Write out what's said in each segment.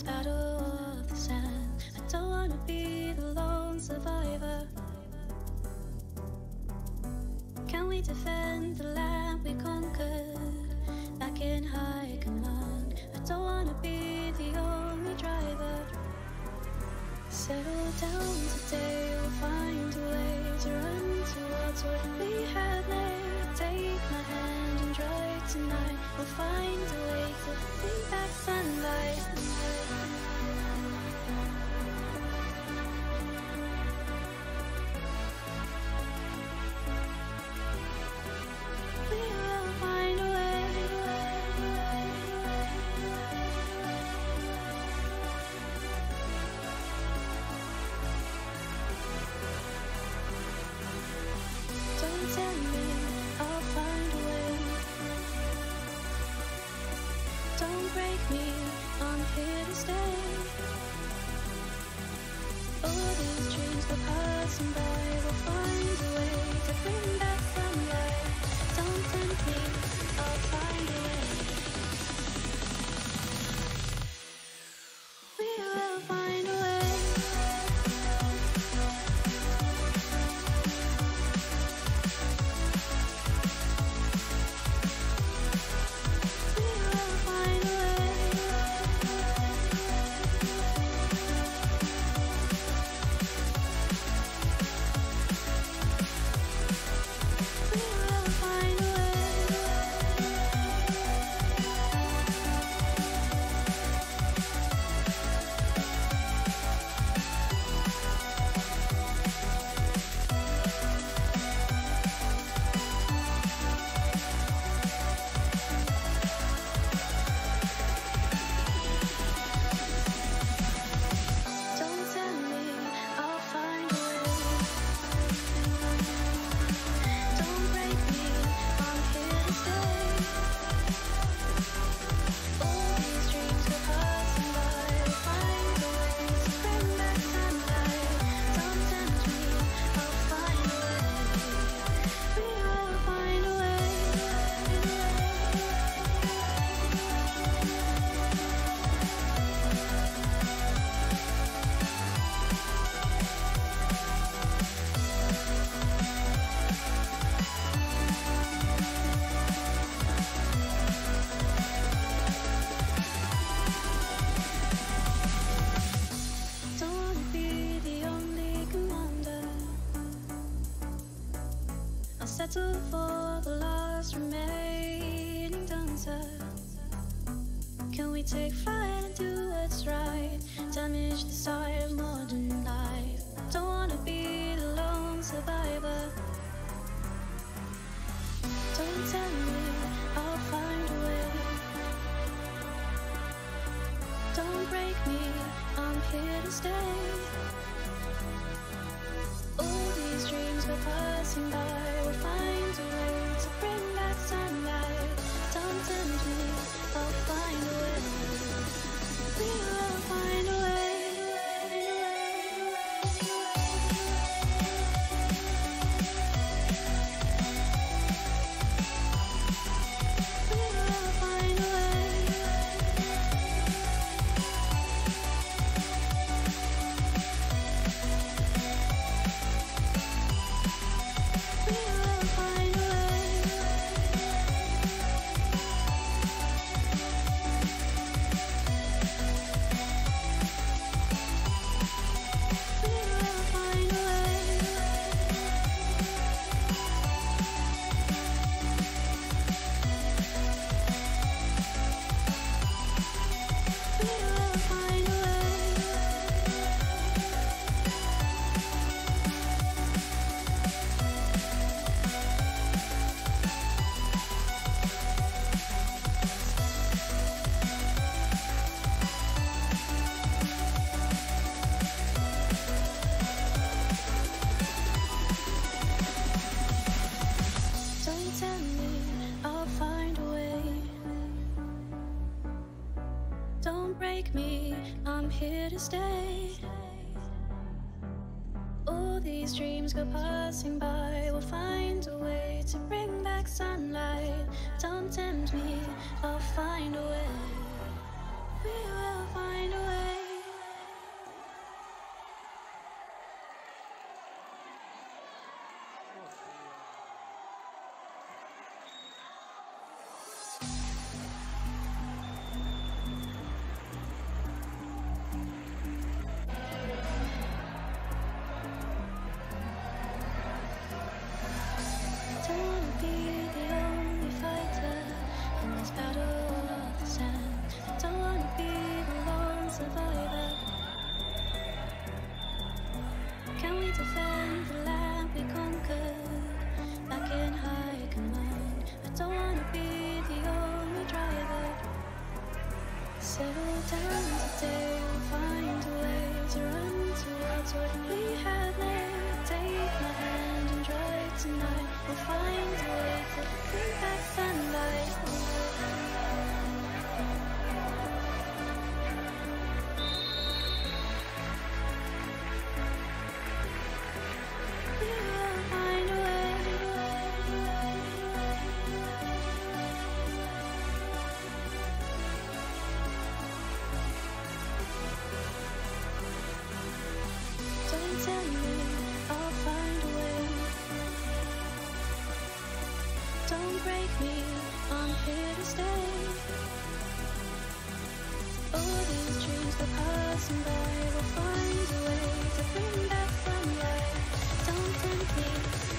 this battle of the sands. I don't wanna be the lone survivor. Can we defend the land we conquered? Back in high command, I don't wanna be the only driver. Settle down today, we'll find a way to run towards what we had made. Take my hand tonight. We'll find a way to bring back sunlight.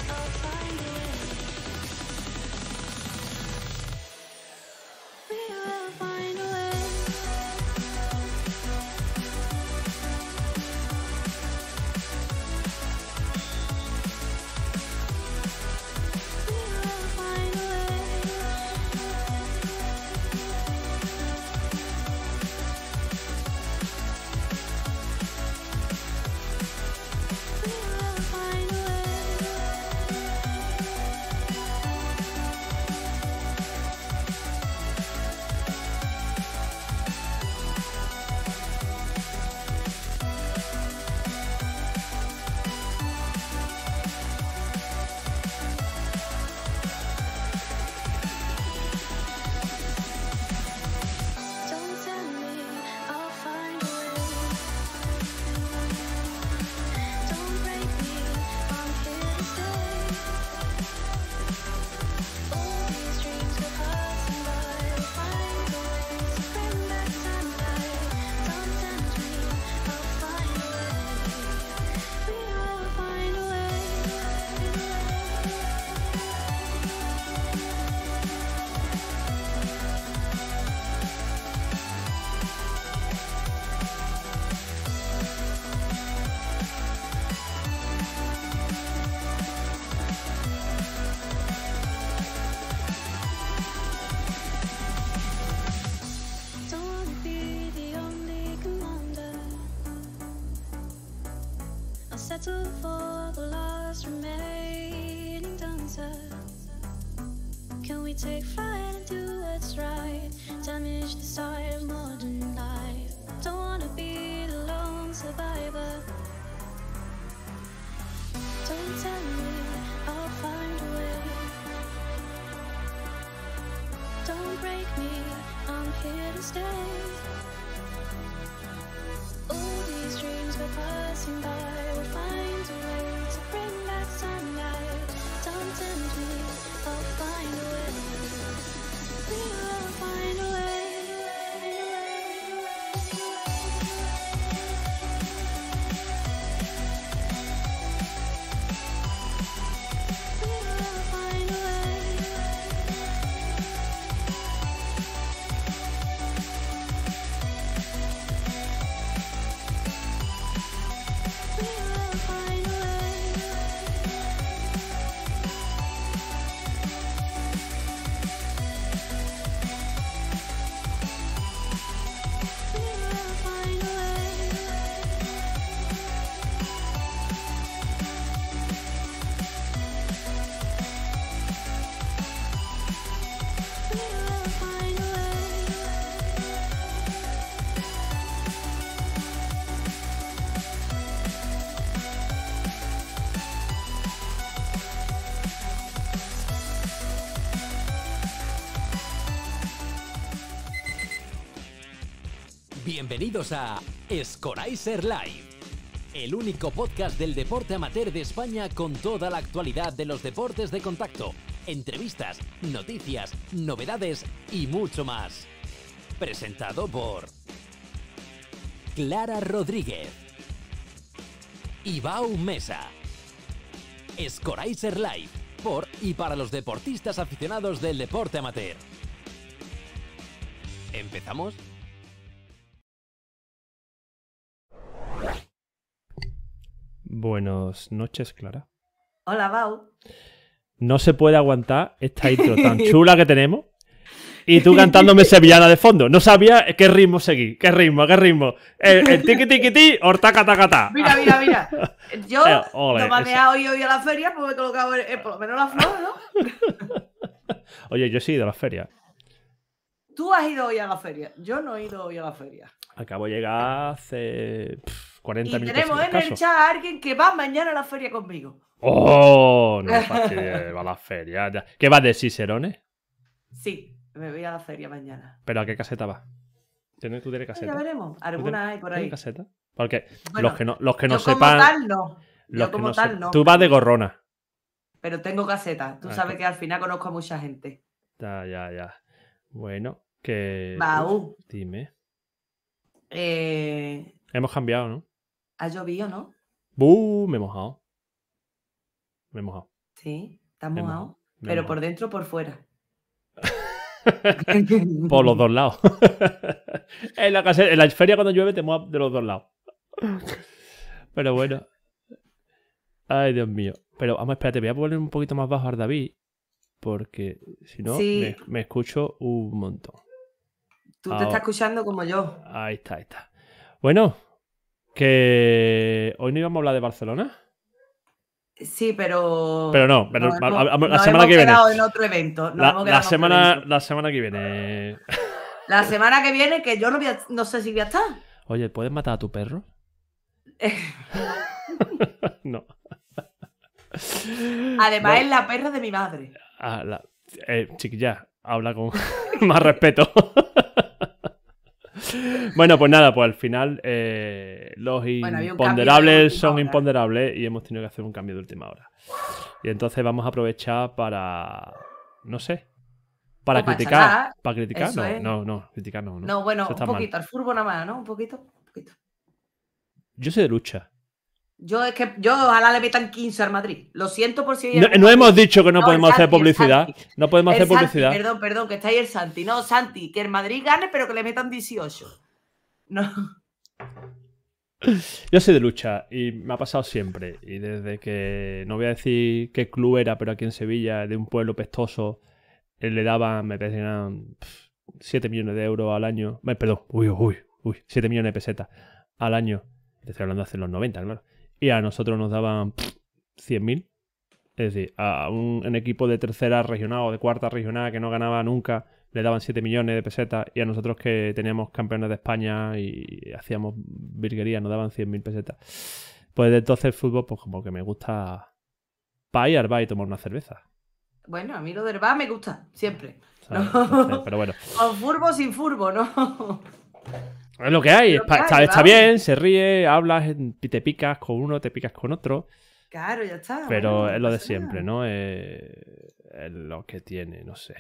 I'll find a way. We take flight and do what's right? Damage the side of modern life. Don't wanna be the lone survivor. Don't tell me I'll find a way. Don't break me, I'm here to stay. All these dreams go passing by, we'll find a way to bring back sunlight. Don't tempt me, I'll find a way. We will find a way. Bienvenidos a Scoraiser Live, el único podcast del deporte amateur de España con toda la actualidad de los deportes de contacto, entrevistas, noticias, novedades y mucho más. Presentado por Clara Rodríguez, Ibau Mesa, Scoraiser Live, por y para los deportistas aficionados del deporte amateur. ¿Empezamos? Buenas noches, Clara. Hola, Bau. No se puede aguantar esta intro tan chula que tenemos. y tú cantándome sevillana de fondo. No sabía qué ritmo seguir, qué ritmo, qué ritmo. El, el tiqui tiqui ti, horta cata cata. Mira, mira, mira. Yo, Eh, ole, no me hoy hoy a la feria, pues me he colocado eh, por lo menos la flor, ¿no? Oye, yo sí he ido a la feria. Tú has ido hoy a la feria. Yo no he ido hoy a la feria. Acabo de llegar hace pff, 40 Y tenemos en el chat a alguien que va mañana a la feria conmigo. ¡Oh! No fastidies, va a la feria. ya. ¿Qué vas de Cicerone? Sí, me voy a la feria mañana. ¿Pero a qué caseta vas? ¿Tienes, ¿Tú tienes Ya caseta? veremos. ¿Tú Alguna hay por tienes ahí. caseta? Porque Bueno, los que no, los que no Yo como sepan. tal, no. los Yo como no tal, no. Tú vas de gorrona. Pero tengo caseta. Tú Ah, sabes que al final conozco a mucha gente. Ya, ya, ya. Bueno, que. Baú. Dime. Eh, Hemos cambiado, ¿no? Ha llovido, ¿no? ¡Buh! Me he mojado. Me he mojado. Sí, está mojado. Pero mojado. por dentro o por fuera. Por los dos lados. en, la caseta- en la feria cuando llueve te mojas de los dos lados. Pero bueno. Ay, Dios mío. Pero vamos, espérate, voy a poner un poquito más bajo a David. Porque si no, Sí. me, me escucho un montón. Tú te estás escuchando como yo. Ahí está, ahí está. Bueno, que hoy no íbamos a hablar de Barcelona. Sí, pero. Pero no, pero nos a- hemos- la nos semana hemos que viene. en otro evento. La, hemos semana, la semana que viene. La semana que viene, que yo no, voy a- no sé si voy a estar. Oye, ¿puedes matar a tu perro? no. Además, No. es la perra de mi madre. Ah, la- eh, chiquilla, habla con más respeto. bueno, pues nada, pues al final eh, los Bueno, imponderables son hora. imponderables y hemos tenido que hacer un cambio de última hora. Y entonces vamos a aprovechar para, no sé, para O para criticar. charlar, Para criticar, no, es. no, no, criticar no. no. No, bueno, un está mal. poquito. Al furbo nada más, ¿no? Un poquito. un poquito. Yo soy de lucha. Yo es que yo ojalá le metan 15 al Madrid. Lo siento por si No, no hemos dicho que no, No, podemos hacer publicidad. No podemos El hacer Santi, publicidad. perdón, perdón, que está ahí el Santi. No, Santi, que el Madrid gane, pero que le metan 18. No. Yo soy de lucha y me ha pasado siempre. Y desde que, no voy a decir qué club era, pero aquí en Sevilla, de un pueblo pestoso, eh, le daban, me eran 7 millones de euros al año. Perdón, uy, uy, uy, 7 millones de pesetas al año. Te estoy hablando hace los 90, claro. Y a nosotros nos daban 100.000. Es decir, a un, un equipo de tercera regional o de cuarta regional que no ganaba nunca, le daban 7 millones de pesetas. Y a nosotros que teníamos campeones de España y hacíamos virguería, nos daban 100.000 pesetas. Pues entonces el fútbol, pues como que me gusta para ir al bar y tomar una cerveza. Bueno, a mí lo del bar me gusta, siempre. ¿sabes? No. Entonces, pero bueno, Con furbo sin furbo, ¿no? Es lo que hay. Está, hay, está- bien, se ríe, hablas, te picas con uno, te picas con otro. Claro, ya está. Pero bueno, es lo de siempre. ¿no? Eh, es lo que tiene, no sé.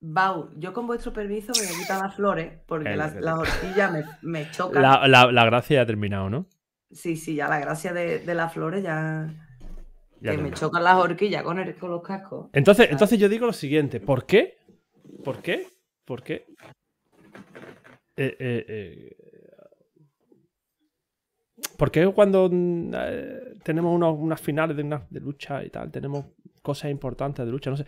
Bau, yo con vuestro permiso me voy a quitar las flores porque las, las horquillas me, me chocan. La, la- la gracia ya ha terminado, ¿no? Sí, sí, ya la gracia de, de las flores ya. Ya que me chocan las horquillas con, el- con los cascos. Entonces, entonces yo digo lo siguiente, ¿por qué? ¿Por qué? ¿Por qué? Eh, eh, eh, ¿Por qué cuando eh, tenemos unos- unas finales de, una- de lucha y tal, tenemos cosas importantes de lucha? No sé.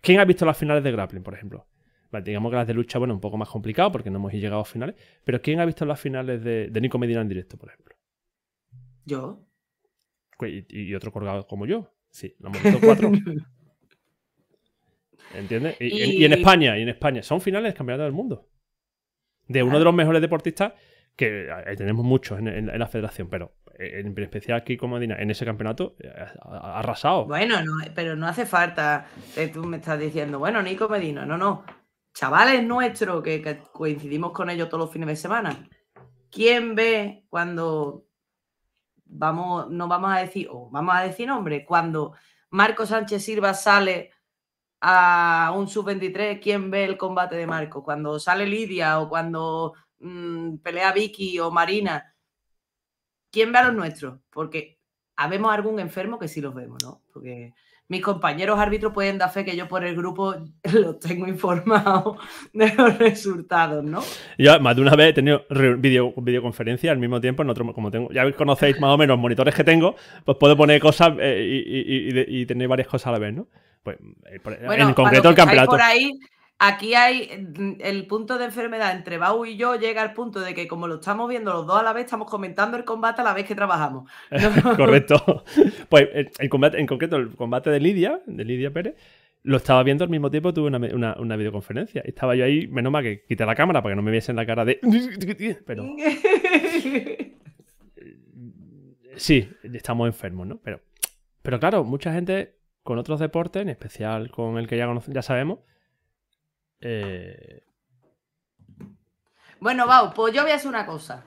¿Quién ha visto las finales de grappling, por ejemplo? Vale, digamos que las de lucha, bueno, un poco más complicado porque no hemos llegado a finales. Pero ¿quién ha visto las finales de, de Nico Medina en directo, por ejemplo? Yo. Y, y otro colgado como yo. Sí, lo hemos visto cuatro. ¿Entiendes? Y, y- y en España, y en España. Son finales del campeonato del mundo. De uno de los mejores deportistas, que eh, tenemos muchos en, en- en la federación, pero en, en especial aquí como Medina, en ese campeonato, eh, ha, ha arrasado. Bueno, no, pero no hace falta. que tú me estás diciendo, bueno, Nico Medina, no, no. Chavales nuestros que, que coincidimos con ellos todos los fines de semana. ¿Quién ve cuando vamos, no vamos a decir, o vamos a decir nombre, cuando Marco Sánchez Silva sale a un sub-23, ¿quién ve el combate de Marco? Cuando sale Lidia o cuando mm, pelea Vicky o Marina, ¿quién ve a los nuestros? Porque habemos algún enfermo que sí los vemos, ¿no? Porque mis compañeros árbitros pueden dar fe que yo por el grupo los tengo informados de los resultados, ¿no? Yo más de una vez he tenido video, videoconferencia al mismo tiempo en otro, como tengo, ya conocéis más o menos los monitores que tengo, pues puedo poner cosas eh, y, y- y- y tener varias cosas a la vez, ¿no? Pues eh, Bueno, en concreto el campeonato. por ahí, Aquí hay mm, el punto de enfermedad entre Bau y yo llega al punto de que como lo estamos viendo los dos a la vez, estamos comentando el combate a la vez que trabajamos. No. Correcto. Pues el, el combate, en concreto, el combate de Lidia, de Lidia Pérez, lo estaba viendo al mismo tiempo, tuve una, una- una videoconferencia. Estaba yo ahí, menos mal que quité la cámara para que no me viesen la cara de. Pero sí, estamos enfermos, ¿no? Pero, pero claro, mucha gente con otros deportes, en especial con el que ya, ya sabemos, eh, bueno, Bau, pues yo voy a hacer una cosa.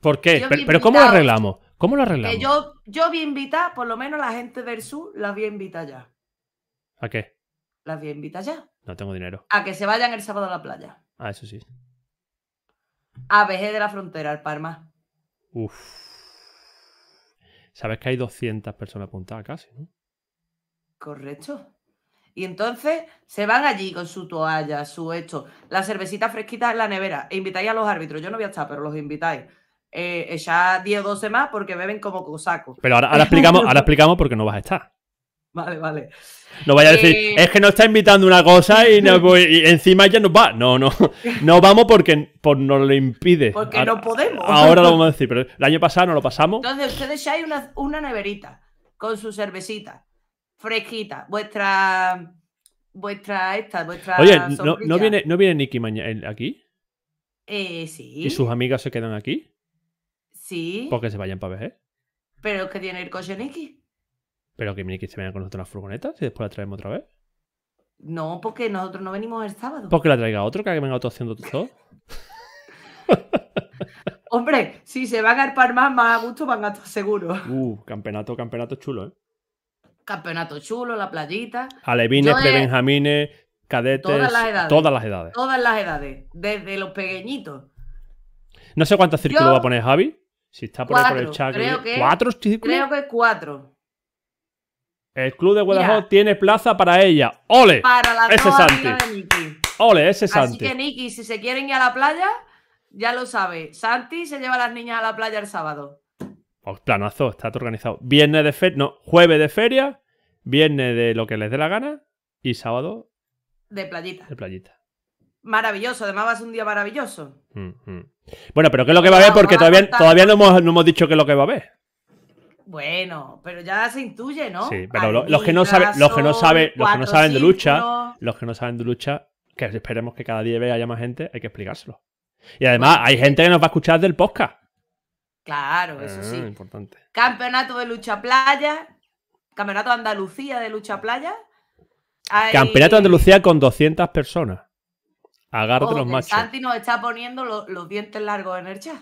¿por qué? Pero, ¿cómo lo arreglamos? ¿Cómo lo arreglamos? Que yo, yo voy a invitar, por lo menos la gente del sur, las voy a invitar ya. ¿A qué? Las voy a invitar ya. No tengo dinero. A que se vayan el sábado a la playa. Ah, eso sí. A BG de la Frontera, al Parma. Uf. Sabes que hay 200 personas apuntadas casi, ¿no? Correcto. Y entonces se van allí con su toalla, su esto, la cervecita fresquita en la nevera. E invitáis a los árbitros. Yo no voy a estar, pero los invitáis. Eh, echad 10 o 12 más porque beben como cosacos. Pero ahora, ahora explicamos, ahora explicamos por qué no vas a estar. Vale, vale. No vaya a decir, Eh. es que nos está invitando una cosa y, no encima ya nos va. No, no. No vamos porque por nos lo impide. Porque Ahora- no podemos. Ahora lo vamos a decir, pero el año pasado nos lo pasamos. Entonces ustedes echáis una, una neverita con su cervecita fresquita. Vuestra. Vuestra esta, vuestra. Oye, ¿no, no viene, ¿no viene Nicky mañana aquí? Eh, sí. ¿Y sus amigas se quedan aquí? Sí. Porque se vayan para BG. Pero es que tiene el coche Nicky. Pero que Nicky se vayan con nosotros en la furgoneta y después la traemos otra vez. No, porque nosotros no venimos el sábado. Porque la traiga otro, que venga otro haciendo todo. Hombre, si se van a Parma más a gusto, van a estar seguros. Uh, campeonato, campeonato chulo, ¿eh? Campeonato chulo, la playita, Alevines, prebenjamines, cadetes, Todas las edades. todas las edades. todas las edades, desde los pequeñitos. No sé cuántos círculos Yo- va a poner Javi. Si está por ahí por el chat. creo que- ¿Cuatro círculos? Creo que cuatro. El club de Guadalajara tiene plaza para ella. ¡Ole! Para las Ese Santi. de Nicky. ¡Ole! Ese Así Santi. que Nicky, si se quieren ir a la playa, ya lo sabe. Santi se lleva a las niñas a la playa el sábado. Oh, planazo, está todo organizado. Viernes de feria, no, jueves de feria, viernes de lo que les dé la gana y sábado De playita. de playita. Maravilloso, además va a ser un día maravilloso. Mm, mm. Bueno, pero ¿qué es lo que va a haber? Porque todavía, todavía no, hemos, no hemos dicho qué es lo que va a haber. Bueno, pero ya se intuye, ¿no? Sí, pero lo- los que no saben- los que no saben- los que no saben de lucha. Los que no saben de lucha, que esperemos que cada día vea haya más gente, hay que explicárselo. Y además, hay gente que nos va a escuchar del podcast. Claro, eso Ah, sí. importante. Campeonato de lucha playa. Campeonato de Andalucía de lucha playa. Hay- Campeonato de Andalucía con 200 personas. Agárrate los machos. Santi nos está poniendo lo- los dientes largos en el chat.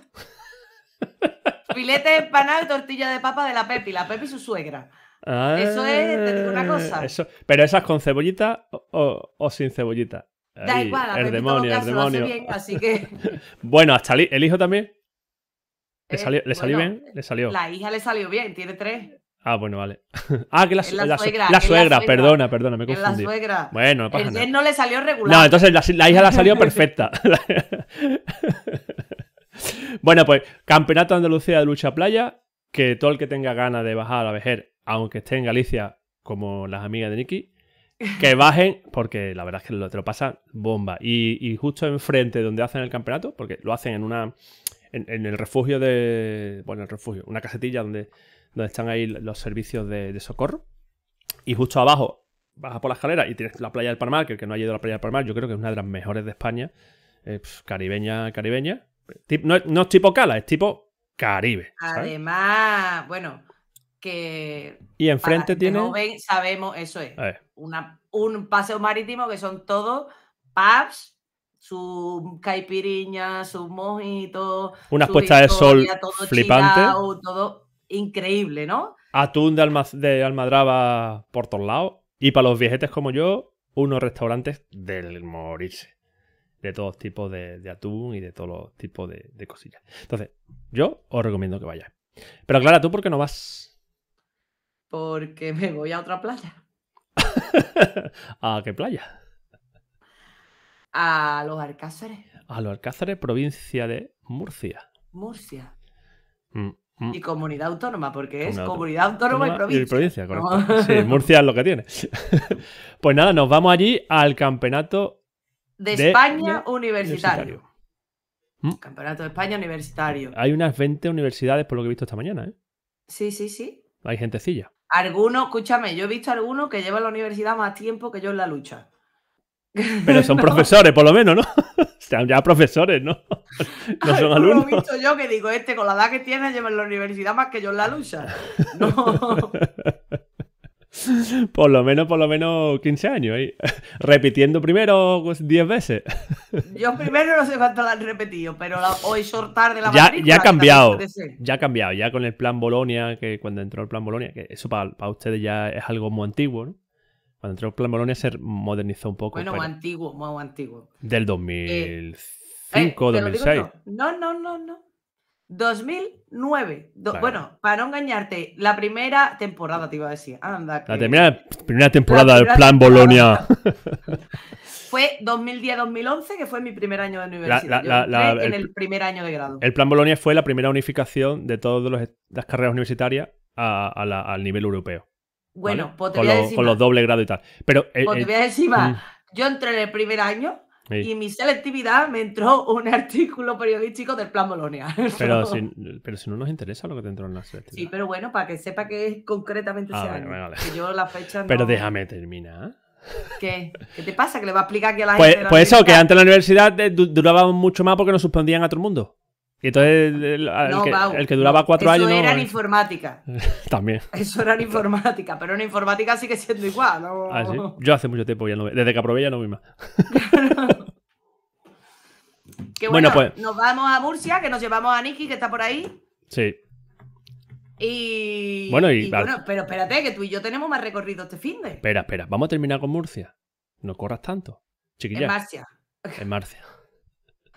Filete empanado y tortilla de papa de la Pepi, la Pepi y su suegra. Eso es, te digo una cosa. Ah, eso- pero esas con cebollita o, o- o sin cebollita. Da igual, a el Pepi demonio, el hace lo hace demonio. bien, así que Bueno, hasta el hijo también. ¿Le Eh, salió, le salió bueno, bien? ¿Le salió? la hija le salió bien, tiene tres. Ah, bueno, vale. ah, que la, la la su- suegra, la la suegra, perdona, perdona, me he Es la suegra. Bueno, no pasa El nada. gen no le salió regular. No, entonces la, la hija la salió perfecta. bueno, pues Campeonato Andalucía de Lucha Playa, que todo el que tenga ganas de bajar a Vejer, aunque esté en Galicia, como las amigas de Nicky, que bajen, porque la verdad es que lo, te lo pasan bomba. Y, y justo enfrente donde hacen el campeonato, porque lo hacen en una. En, en el refugio de. Bueno, el refugio, una casetilla donde, donde están ahí los servicios de, de socorro. Y justo abajo bajas por la escalera y tienes la playa del Palmar, que el que no ha ido a la playa del Palmar, yo creo que es una de las mejores de España. eh, caribeña, caribeña. No, es- no es tipo Cala, es tipo Caribe. ¿sabes? Además, bueno, que Y enfrente tiene. joven sabemos, eso es, una, un paseo marítimo que son todos pubs, su caipiriña, sus mojitos, unas su puestas de sol historia, todo increíble, ¿no? Atún de, Alma- de Almadraba por todos lados. Y para los viejetes como yo, unos restaurantes del morirse. De todos tipos de, de atún y de todos los tipos de, de cosillas. Entonces, yo os recomiendo que vayáis. Pero Clara, ¿tú por qué no vas? Porque me voy a otra playa, ¿A qué playa? A los Alcázares, A los Alcázares, provincia de Murcia. Murcia. Mm, mm. Y comunidad autónoma, porque es Comunidad autónoma y provincia. provincia, ¿no? correcto. Sí, Murcia es lo que tiene. pues nada, nos vamos allí al campeonato de, de- España de universitario. ¿Mm? Campeonato de España universitario. Hay unas 20 universidades por lo que he visto esta mañana, ¿eh? Sí, sí, sí. Hay gentecilla. Algunos, escúchame, yo he visto algunos que llevan la universidad más tiempo que yo en la lucha. Pero son profesores, por lo menos, ¿no? Sean ya profesores, ¿no? No son Algunos alumnos. he visto yo que digo, este con la edad que tiene lleva en la universidad más que yo en la lucha. No. Por lo menos, por lo menos 15 años ahí. Repitiendo primero pues, 10 veces. Yo primero no sé cuánto la han repetido, pero la, hoy sortar de la Ya, ya ha cambiado. Ya ha cambiado. Ya con el plan Bolonia, que cuando entró el plan Bolonia, que eso para, para ustedes ya es algo muy antiguo, ¿no? Cuando entró el plan Bolonia se modernizó un poco. Bueno, pero antiguo, muy antiguo. del Eh, 2005, Eh, te lo digo 2006. yo. No, no, no, no. 2009. Do- Claro. Bueno, para no engañarte, la primera temporada te iba a decir. Anda, La primera, primera temporada del plan. Bolonia. Fue 2010-2011, que fue mi primer año de universidad. la- Yo la- en el- el primer año de grado. El plan Bolonia fue la primera unificación de todas las carreras universitarias a- a la- al nivel europeo. Bueno, ¿vale? pues te con, voy a los, decir con los doble grado y tal. Pero eh, Pues te voy a decir más. mm, Yo entré en el primer año sí. y en mi selectividad me entró un artículo periodístico del Plan Bolonia. pero, si, pero si no nos interesa lo que te entró en la Sí, selectividad. pero bueno, para que sepa que es concretamente Ah, ese vale, año. vale, vale. Que yo la fecha no... Pero déjame terminar. ¿Qué? ¿Qué te pasa? Que le va a explicar aquí a la Pues, gente. pues eso, que antes la universidad eh, du- duraba mucho más porque nos suspendían a todo el mundo. Y entonces el, el- el No, que, Bau, el que duraba cuatro eso años no- era en informática. también. Eso era en informática, pero en informática sigue siendo igual. ¿no? Ah, ¿sí? Yo hace mucho tiempo ya no Desde que aprobé ya no vi más. Que Bueno, bueno, pues- nos vamos a Murcia, que nos llevamos a Niki, que está por ahí. Sí. Y. Bueno, y- bueno, pero espérate, que tú y yo tenemos más recorrido este fin de. Espera, espera. Vamos a terminar con Murcia. No corras tanto. Chiquilla. En Marcia. En Marcia.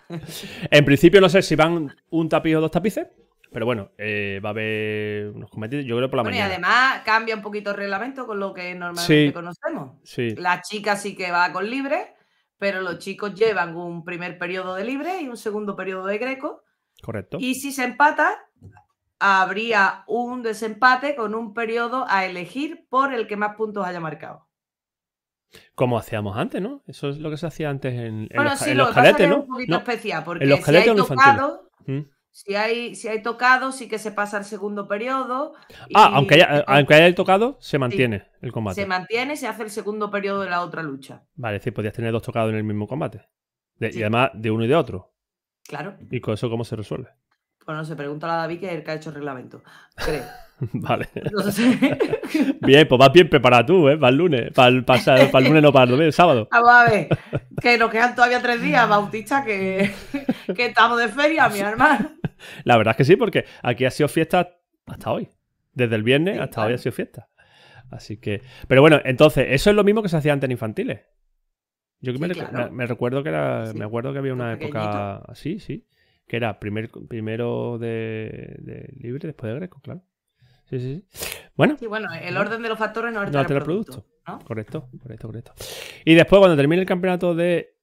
en principio no sé si van un tapiz o dos tapices. Pero bueno, eh, va a haber unos cometidos. Yo creo por la Bueno, y mañana. además cambia un poquito el reglamento con lo que normalmente Sí. conocemos. Sí, La chica sí que va con libre, pero los chicos llevan un primer periodo de libre y un segundo periodo de greco. correcto. Y si se empata, habría un desempate con un periodo a elegir por el que más puntos haya marcado. Como hacíamos antes, ¿no? Eso es lo que se hacía antes en, en Bueno, los, sí, en lo los es ¿no? un poquito No. especial, porque los si hay tocado, Mm. si hay, si hay tocado, sí que se pasa al segundo periodo. Ah, aunque haya, aunque haya el tocado, se mantiene el combate. se mantiene, se hace el segundo periodo de la otra lucha. Vale, es decir, podías tener dos tocados en el mismo combate. De- Sí. Y además de uno y de otro. Claro. ¿Y con eso cómo se resuelve? Pues no se pregunta a David, que es el que ha hecho el reglamento. Creo. vale. Bien, pues vas bien preparado tú, ¿eh? Para el lunes. Para el, para, para el lunes, no para el el sábado. Vamos a ver, que nos quedan todavía tres días, Bautista, que, que estamos de feria, mi hermano. La verdad es que sí, porque aquí ha sido fiesta hasta hoy. Desde el viernes Sí, hasta claro. hoy ha sido fiesta. Así que. Pero bueno, entonces, eso es lo mismo que se hacía antes en infantiles. Yo me, Sí, claro. me- me recuerdo que era. Sí, Me acuerdo que había una los época así, sí. Que era primer, primero de, de libre, después de greco, claro. Sí, sí, sí. Bueno, Sí, bueno, el orden de los factores no no altera el producto. producto. ¿no? Correcto, correcto, correcto. Y después, cuando termine el campeonato de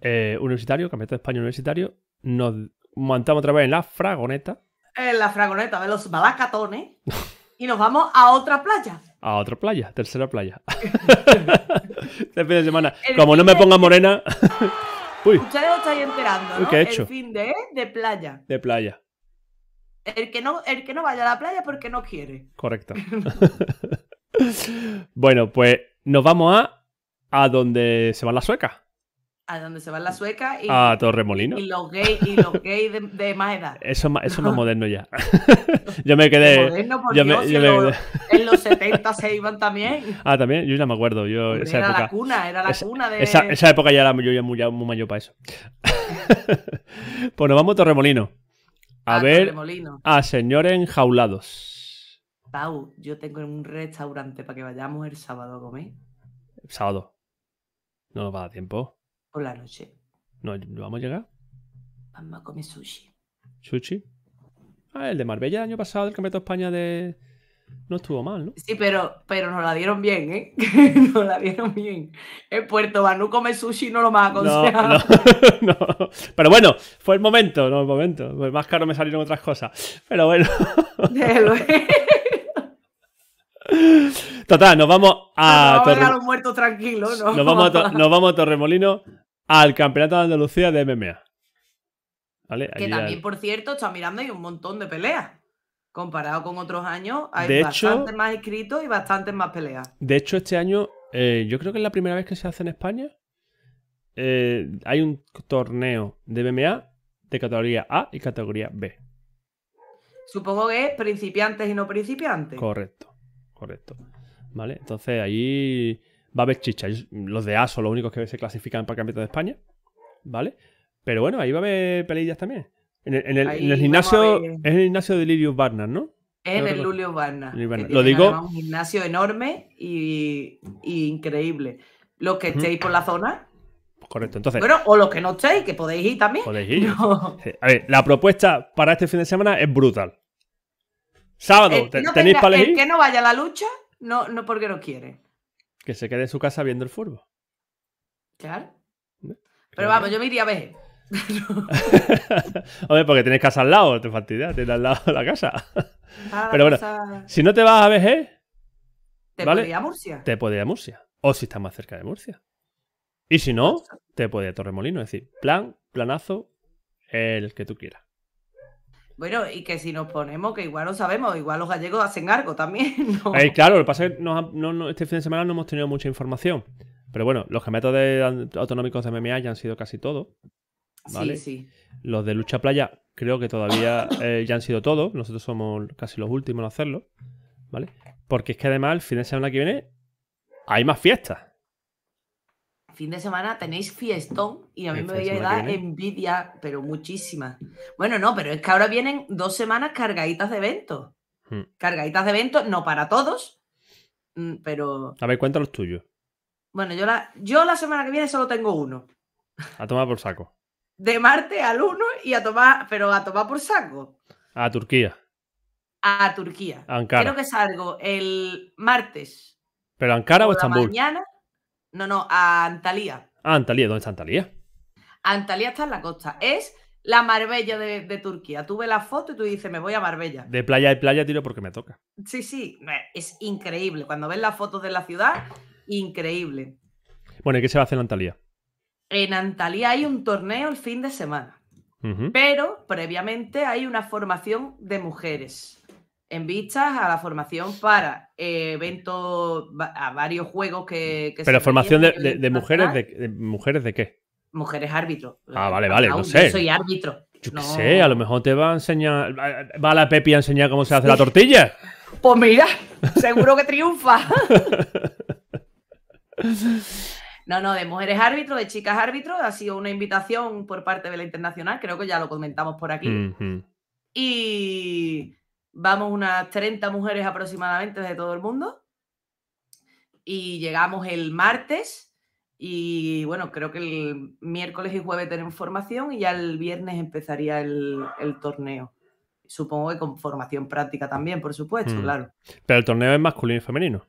eh, universitario, campeonato de España universitario, nos montamos otra vez en la fragoneta En la fragoneta de los balacatones y nos vamos a otra playa. a otra playa, tercera playa. este fin de semana. El Como no me ponga morena. Uy, Ustedes os estáis enterando, Uy, ¿no? ¿qué he hecho? El fin de, de playa. de playa. El que, no, el que no vaya a la playa porque no quiere. Correcto. bueno, pues nos vamos a a donde se van las suecas. A donde se van las suecas y, A Torremolino. y los gays y los gays de, de más edad. Eso, eso no es moderno ya. yo me quedé. Moderno, por yo me- yo en, me- los, en los 70 se iban también. Ah, también, yo ya me acuerdo. Yo, Hombre, esa era la cuna, era la esa- cuna de. Esa, esa época ya era yo ya muy, ya muy mayor para eso. pues nos vamos a Torremolino. A ver a señores enjaulados. Pau, yo tengo un restaurante para que vayamos el sábado a comer Sábado. No nos va a dar tiempo. Por la noche. No, ¿no vamos a llegar. Vamos a comer sushi. Sushi. Ah, el de Marbella el año pasado, el Campeonato de España de. No estuvo mal, ¿no? Sí, pero, pero nos la dieron bien, ¿eh? nos la dieron bien. En Puerto Banú comer sushi no lo más No, aconsejable. no, no. Pero bueno, fue el momento, no el momento. Pues más caro me salieron otras cosas. Pero bueno. Total, nos vamos a Vamos a ver a Torre- los muertos tranquilos, ¿no? nos vamos a, To- nos vamos a Torremolino al Campeonato de Andalucía de MMA. ¿Vale? Que también, por cierto, está mirando hay un montón de peleas. Comparado con otros años, hay De hecho- bastantes más inscritos y bastantes más peleas. De hecho, este año, eh, yo creo que es la primera vez que se hace en España. eh, hay un torneo de MMA de categoría A y categoría B. Supongo que es principiantes y no principiantes. Correcto, correcto. ¿Vale? Entonces ahí va a haber chicha. Los de A son los únicos que se clasifican para el Campeonato de España. ¿Vale? Pero bueno, ahí va a haber peleillas también. En el, en el- en el gimnasio, es el gimnasio de Lilius Barnard, ¿no? Es en el Lulio Barna. Lo digo- un gimnasio enorme y, y increíble. Los que estéis por la zona, Correcto. Entonces, bueno, o los que no estéis, que podéis ir también. podéis ir. No. A ver, la propuesta para este fin de semana es brutal. Sábado, El no tenéis para el elegir que no vaya a la lucha, no, no porque no quiere. Que se quede en su casa viendo el fútbol. Claro. Pero vamos, yo me iría a ver. Hombre, porque tienes casa al lado, te fastidia, tienes al lado la casa. Ah, Pero bueno, Si no te vas a BG, ¿Te ¿vale? podría a Murcia? te ir a Murcia. O si estás más cerca de Murcia. Y si no, te ir a Torremolino. Es decir, plan, planazo, el que tú quieras. Bueno, y que si nos ponemos, que igual lo sabemos, igual los gallegos hacen algo también. ¿no? Eh, claro, lo que pasa es que no- no- este fin de semana no hemos tenido mucha información. Pero bueno, los campeonatos de- autonómicos de MMA ya han sido casi todos. ¿vale? Sí, sí. Los de lucha playa creo que todavía eh, ya han sido todos. Nosotros somos casi los últimos en hacerlo. ¿Vale? Porque es que además el fin de semana que viene hay más fiestas. Fin de semana tenéis fiestón y a mí me voy a dar envidia, pero muchísima. Bueno, no, pero es que ahora vienen dos semanas cargaditas de eventos. Hmm. Cargaditas de eventos, no para todos, mm, pero A ver, cuéntanos tuyos. bueno, yo la, yo la semana que viene solo tengo uno. A tomar por saco. De martes al 1 y a tomar, pero a tomar por saco. A Turquía. A Turquía. Ankara. Creo que salgo el martes. ¿Pero Ankara o Estambul? mañana. No, no, a Antalya. Ah, Antalya. ¿Dónde está Antalya? Antalya está en la costa. Es la Marbella de, de Turquía. Tú ves la foto y tú dices, me voy a Marbella. De playa y playa tiro porque me toca. Sí, sí, es increíble. Cuando ves las fotos de la ciudad, increíble. Bueno, ¿y qué se va a hacer en Antalya? En Antalya hay un torneo el fin de semana, pero previamente hay una formación de mujeres en vistas a la formación para eh, eventos, a varios juegos que... que Pero se formación de, a mujeres de, mujeres de qué? Mujeres árbitros. Ah, vale, vale, Aún no yo sé. soy árbitro. Yo qué No. sé, a lo mejor te va a enseñar. Va la Pepi a enseñar cómo se hace la tortilla. Pues mira, seguro que triunfa. No, no, de mujeres árbitros, de chicas árbitros, ha sido una invitación por parte de la internacional, creo que ya lo comentamos por aquí. Y vamos unas 30 mujeres aproximadamente de todo el mundo. Y llegamos el martes y bueno, creo que el miércoles y jueves tenemos formación y ya el viernes empezaría el, el torneo. Supongo que con formación práctica también, por supuesto, Mm. claro. Pero el torneo es masculino y femenino.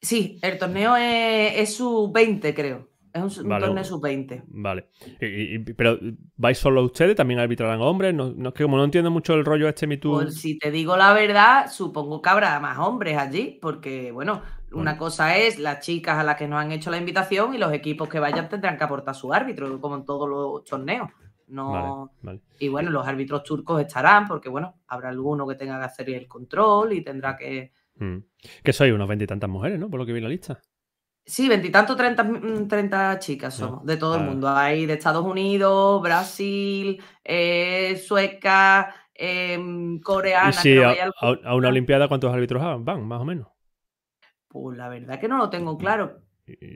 Sí, el torneo es, es sub-20, creo. Es un, torneo sub-20. Vale. Y- y- pero, ¿vais solo ustedes? ¿También arbitrarán hombres? No, no es que como no entiendo mucho el rollo este Me Too. Pues si te digo la verdad, supongo que habrá más hombres allí, porque bueno, una cosa es las chicas a las que nos han hecho la invitación y los equipos que vayan tendrán que aportar su árbitro, como en todos los torneos. No... Vale, vale. Y bueno, los árbitros turcos estarán, porque bueno, habrá alguno que tenga que hacer el control y tendrá que... Mm. Que sois unos veintitantas mujeres, ¿no? Por lo que vi en la lista. Sí, veintitantos, treinta, mm, treinta chicas No. somos, de todo el mundo. Hay de Estados Unidos, Brasil, eh, sueca, em, coreana. y si creo a, una Olimpiada, ¿cuántos árbitros van? Van, más o menos. Pues la verdad que no lo tengo claro.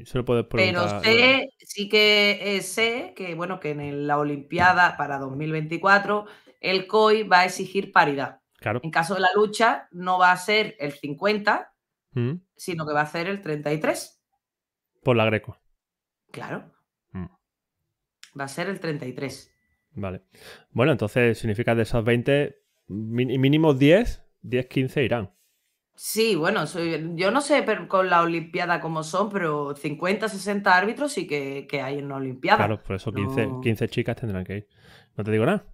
Se lo puedes Pero preguntar. sé, sí que eh, sé que, bueno, que en la Olimpiada para 2024 el COI va a exigir paridad. Claro. En caso de la lucha, no va a ser el 50, Mm. sino que va a ser el 33. Por la Greco. Claro. Mm. Va a ser el 33. Vale. Bueno, entonces significa de esos 20, mi- mínimo 10, 10, 15 irán. Sí, bueno, soy, yo no sé pero con la Olimpiada cómo son, pero 50, 60 árbitros sí que, que hay en una Olimpiada. Claro, por eso 15, No. 15 chicas tendrán que ir. No te digo nada.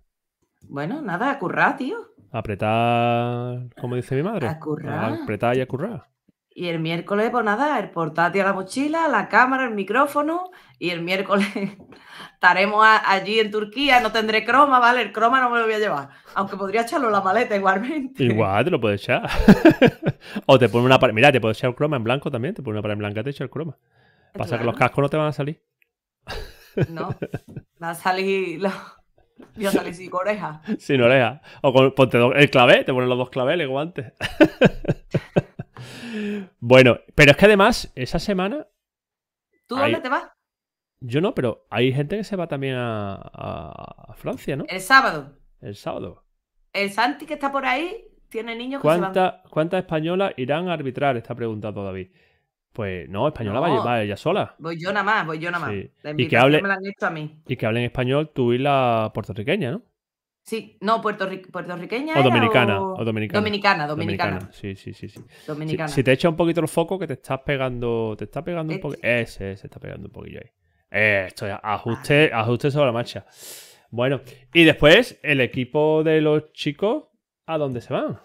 Bueno, nada, a currar, tío. Apretar, como dice mi madre. A currar. Apretar y a currar. Y el miércoles, pues nada, el portátil a la mochila, la cámara, el micrófono. Y el miércoles estaremos a- allí en Turquía. No tendré croma, ¿vale? El croma no me lo voy a llevar. Aunque podría echarlo en la maleta igualmente. Igual te lo puedes echar. o te pone una pared. Mira, te puedes echar el croma en blanco también. Te pone una pared en blanca te echa el croma. Pasa que los cascos no te van a salir. No. Va a salir. lo- Voy a salir sin oreja. Sin oreja. O con, ponte do- el clave, te ponen los dos claveles como antes. Bueno, pero es que además, esa semana, ¿Tú Ahí. dónde te vas? yo no, pero hay gente que se va también a, Francia, ¿no? El sábado. El sábado. El Santi que está por ahí tiene niños que se van. ¿Cuánta- ¿Cuántas españolas irán a arbitrar? Está preguntando David. Pues no, española va a llevar ella sola. Voy yo nada más, voy yo nada más. Sí. La Y que hable- me la han hecho a mí. Y que hablen español tú y la puertorriqueña, ¿no? Sí, no, puertorri- puertorriqueña. O dominicana. o- O dominicana. Dominicana, dominicana. Sí, sí, sí, sí. Si, Dominicana. si te echa un poquito el foco, que te estás pegando. Te está pegando un poquito. Ese, se está pegando un poquillo ahí. Esto ajuste, ajuste sobre la marcha. Bueno, y después, el equipo de los chicos, ¿a dónde se van?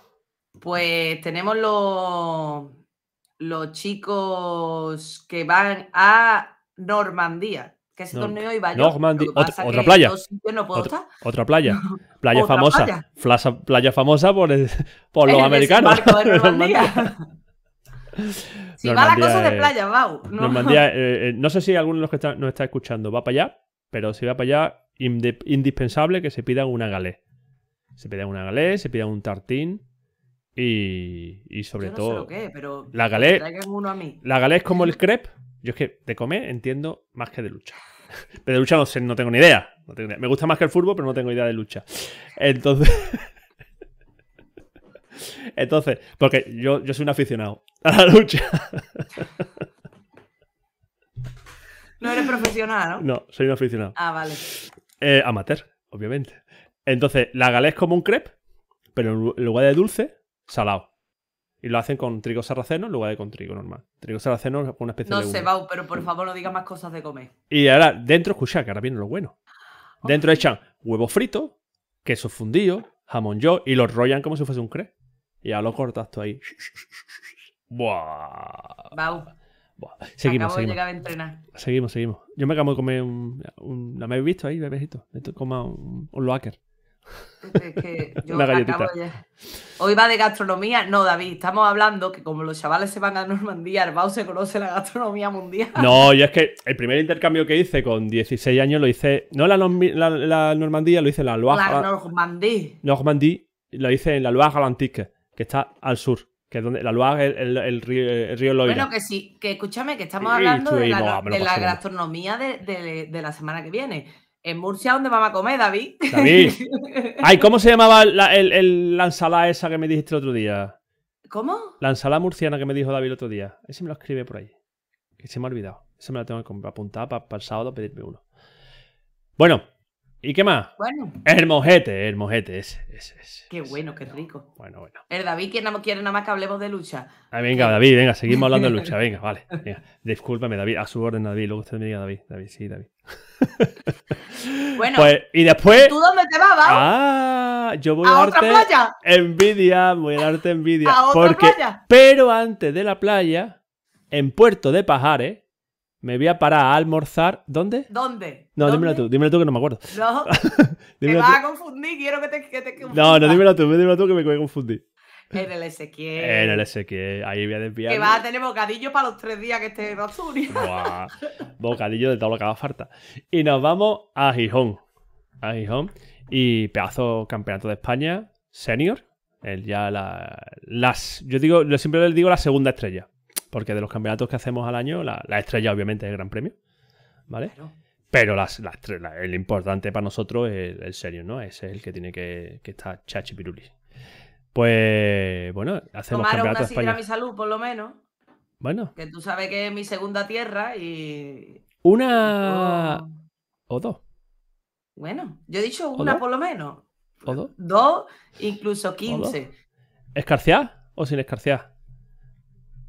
Pues tenemos los, los chicos que van a Normandía. Que ese torneo iba yo. Otra- playa. no puedo Otra, estar. otra playa. Playa Otra famosa. playa. Famosa por, el- por los el americanos. de Normandía. Normandía. si va la cosa de playa, Bau. No. Normandía, eh, eh, no sé si alguno de los que está- nos está escuchando va para allá, pero si va para allá, inde- indispensable que se pidan una galé. Se pidan una galé, se pidan un tartín y, y sobre Yo no sé todo... lo que pero la galé- a mí. La galé es como el crepe. Yo es que de comer entiendo más que de lucha. Pero de lucha no, sé, no tengo ni idea. No tengo ni idea. Me gusta más que el fútbol, pero no tengo idea de lucha. Entonces... Entonces, porque yo, yo soy un aficionado a la lucha. No eres profesional, ¿no? No, soy un aficionado. Ah, vale. Eh, amateur, obviamente. Entonces, la galé es como un crepe, pero en lugar de dulce, salado. Y lo hacen con trigo sarraceno en lugar de con trigo normal. Trigo sarraceno con una especie No de sé, humo. Bau, pero por favor no digas más cosas de comer. Y ahora, dentro, escucha, que ahora viene lo bueno. Dentro echan huevo frito, queso fundido, jamón yo, y lo rollan como si fuese un crepe. Y ahora lo cortas tú ahí. Buah. Bau, Buah. Seguimos, acabo de seguimos. llegar a entrenar. Seguimos, seguimos. Yo me acabo de comer un. un ¿La me habéis visto ahí, bebecito? Me to- coma un, un loacker. Es que yo Una galletita. de- Hoy va de gastronomía. No, David, estamos hablando que como los chavales se van a Normandía, el Bau se conoce la gastronomía mundial. No, yo es que el primer intercambio que hice con 16 años lo hice. No la, Normi- la, la Normandía, lo hice en la Loire. La Normandía. Normandie, lo hice en la Loire Atlantique, que está al sur. Que es donde. La Loire es el, el- el río, el río Loira. Bueno, que sí, que escúchame, que estamos hablando de la, ah, de la gastronomía de, de- de la semana que viene. En Murcia, ¿dónde vamos a comer, David? David. Ay, ¿cómo se llamaba la, el- el- la ensalada esa que me dijiste el otro día? ¿Cómo? La ensalada murciana que me dijo David el otro día. Ese me lo escribe por ahí. Que se me ha olvidado. Ese me lo tengo que apuntar para, el sábado pedirme uno. Bueno, ¿y qué más? Bueno, El mojete, el mojete, ese, ese, ese. qué ese. bueno, qué rico. Bueno, bueno. El David que no quiere nada más que hablemos de lucha. Ah, venga, David, venga, seguimos hablando de lucha. Venga, vale. Venga. Discúlpame, David. A su orden, David. Luego usted me diga David. David, sí, David. Bueno, Pues, y después. ¿tú dónde te vas, Bau? Ah, yo voy ¿A a otra darte playa? envidia. Voy a darte envidia. ¿A otra porque, playa? Pero antes de la playa, en Puerto de Pajares, me voy a parar a almorzar. ¿Dónde? ¿Dónde? No, ¿Dónde? dímelo tú, dímelo tú que no me acuerdo. No, te vas a confundir, quiero que te, que te No, no, dímelo tú, dímelo tú que me voy a confundir. En el Ezequiel. En el ese que ahí voy a desviar. Que vas a tener bocadillo para los tres días que esté en Asturias. Buah, bocadillo de todo lo que haga falta. Y nos vamos a Gijón. A Gijón. Y pedazo campeonato de España senior. El ya la, las. Yo digo, yo siempre les digo la segunda estrella. Porque de los campeonatos que hacemos al año, la, la estrella obviamente es el Gran Premio. ¿Vale? Claro. Pero las, la- el importante para nosotros es el, senior, ¿no? Ese es el que tiene que, que estar chachi piruli. Pues bueno, hacemos Tomaron campeonato una sidra a mi salud, por lo menos. Bueno, Que tú sabes que es mi segunda tierra y. una Oh, o dos. Bueno, yo he dicho una dos? por lo menos. ¿O dos? Dos, incluso 15. ¿Escarciar o sin escarciar?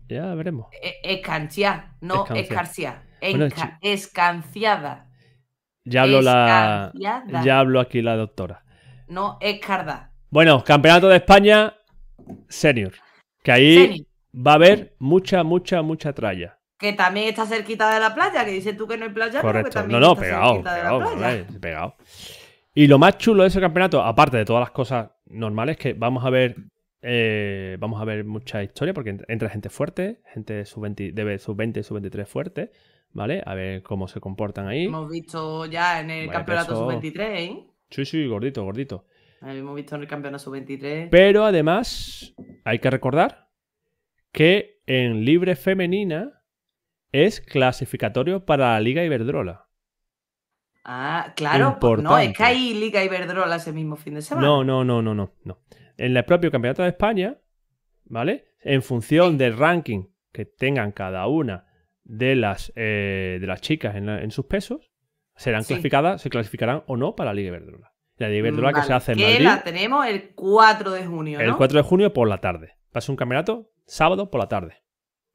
Ya veremos. E- Escanciar, no Enca- escanciada. Ya hablo la. Escanciada. Ya hablo aquí la doctora. No escarda. Bueno, campeonato de España senior. Que ahí va a haber mucha, mucha, mucha tralla. Que también está cerquita de la playa, que dices tú que no hay playa, pero que Correcto. No, no, está pegado, pegado, playa. pegado. Y lo más chulo de ese campeonato, aparte de todas las cosas normales, que vamos a ver. Eh, vamos a ver mucha historia porque ent- entra gente fuerte, gente sub-20, de sub-20 y sub-23 fuerte, ¿vale? A ver cómo se comportan ahí. Hemos visto ya en el campeonato peso. sub-23, ¿eh? Sí, sí, gordito, gordito. Hemos visto en el campeonato sub-23. Pero además, hay que recordar que en libre femenina es clasificatorio para la Liga Iberdrola. Ah, claro. pues No, es Importante. que hay Liga Iberdrola ese mismo fin de semana. No, no, no, no, no, no. En el propio Campeonato de España, ¿vale? En función del ranking que tengan cada una de las, eh, de las chicas en, la- en sus pesos, serán Sí. clasificadas, se clasificarán o no para la Liga Iberdrola. La Liga Iberdrola que Vale, se hace en que Madrid la tenemos el 4 de junio, el ¿no? 4 de junio por la tarde. Va a ser un campeonato sábado por la tarde.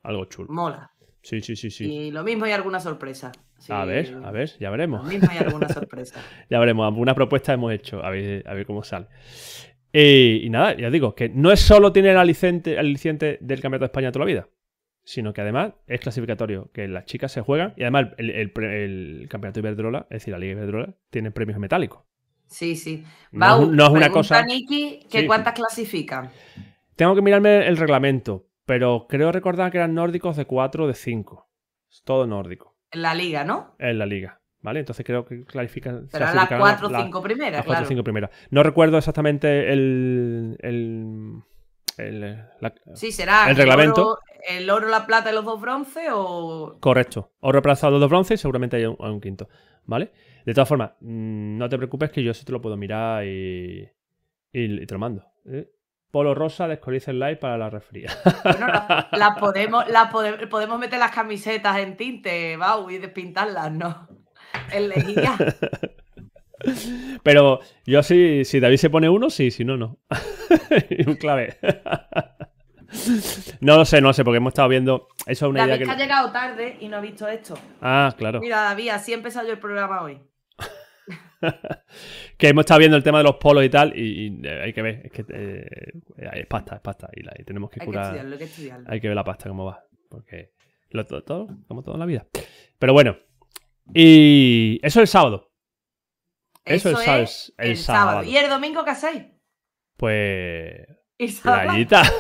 Algo chulo. Mola. Sí, sí, sí, sí. Y lo mismo hay alguna sorpresa. Sí, A ver, a ver, ya Lo veremos. mismo hay alguna sorpresa. Ya veremos, alguna propuesta hemos hecho, a ver, a ver cómo sale. Eh, y nada, ya digo, que no es solo tiene el aliciente, el aliciente del Campeonato de España toda la vida, sino que además es clasificatorio, que las chicas se juegan y además el, el el Campeonato Iberdrola, es decir, la Liga Iberdrola, tiene premios metálicos. Sí, sí. No es un- no es una cosa- que Sí. ¿cuántas clasifican? Tengo que mirarme el reglamento, pero creo recordar que eran nórdicos de 4 o de 5. Es todo nórdico En la liga, ¿no? en la liga, ¿vale? Entonces creo que clasifican. Pero las 4 o la- 5 primeras, Las cuatro o cinco primeras. No recuerdo exactamente el. el, el- la- Sí, será El reglamento. oro- el oro, la plata y los dos bronces o... Correcto. Oro reemplazado dos bronces y seguramente hay un, quinto. ¿Vale? De todas formas, mm, no te preocupes que yo eso te lo puedo mirar y. y, y te lo mando. ¿eh? Polo rosa de Scorizer Live para la refría. Bueno, la- las podemos, las pode- podemos meter las camisetas en tinte, Bau, y despintarlas, ¿no? En lejía. Pero yo sí, si David se pone uno, sí, si no, no. Y un clave. no lo sé, no lo sé, porque hemos estado viendo. Eso es una idea David que. que ha llegado tarde y no ha visto esto. Ah, claro. Mira, David, así he empezado yo el programa hoy. que hemos estado viendo el tema de los polos y tal, y, y, eh, hay que ver, es que eh, es pasta, es pasta, y, la- y tenemos que Hay que estudiarlo, hay que estudiarlo. hay que ver la pasta cómo va, porque lo, todo, todo- como todo en la vida. Pero bueno, y eso el sábado, eso el sábado, es el el sábado. sábado. ¿Y el domingo qué hacéis? pues playita.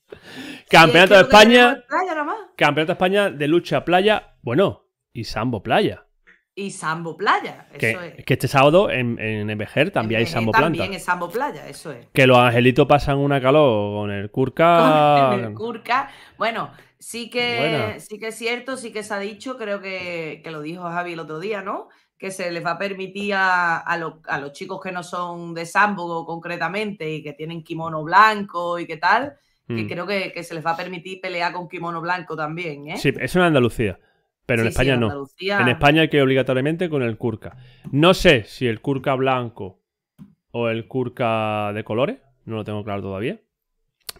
Campeonato de que que España, es playa. Campeonato de España de lucha playa, bueno, y sambo playa. Y Sambo Playa, Que, eso es. que este sábado en, en Evejer también hay En sambo Vejer planta. También es Sambo Playa, eso es. Que los angelitos pasan una calor con el Kurka. Con el Kurka. Bueno, sí que, sí que es cierto, sí que se ha dicho, creo que, que lo dijo Javi el otro día, ¿no? Que se les va a permitir a, a los- a los chicos que no son de Sambo concretamente y que tienen kimono blanco y qué tal, que Mm. creo que, que se les va a permitir pelear con kimono blanco también, ¿eh? Sí, eso en Andalucía. Pero en Sí, sí, España no. Andalucía- En España hay que ir obligatoriamente con el Kurka. No sé si el Kurka blanco o el Kurka de colores. No lo tengo claro todavía.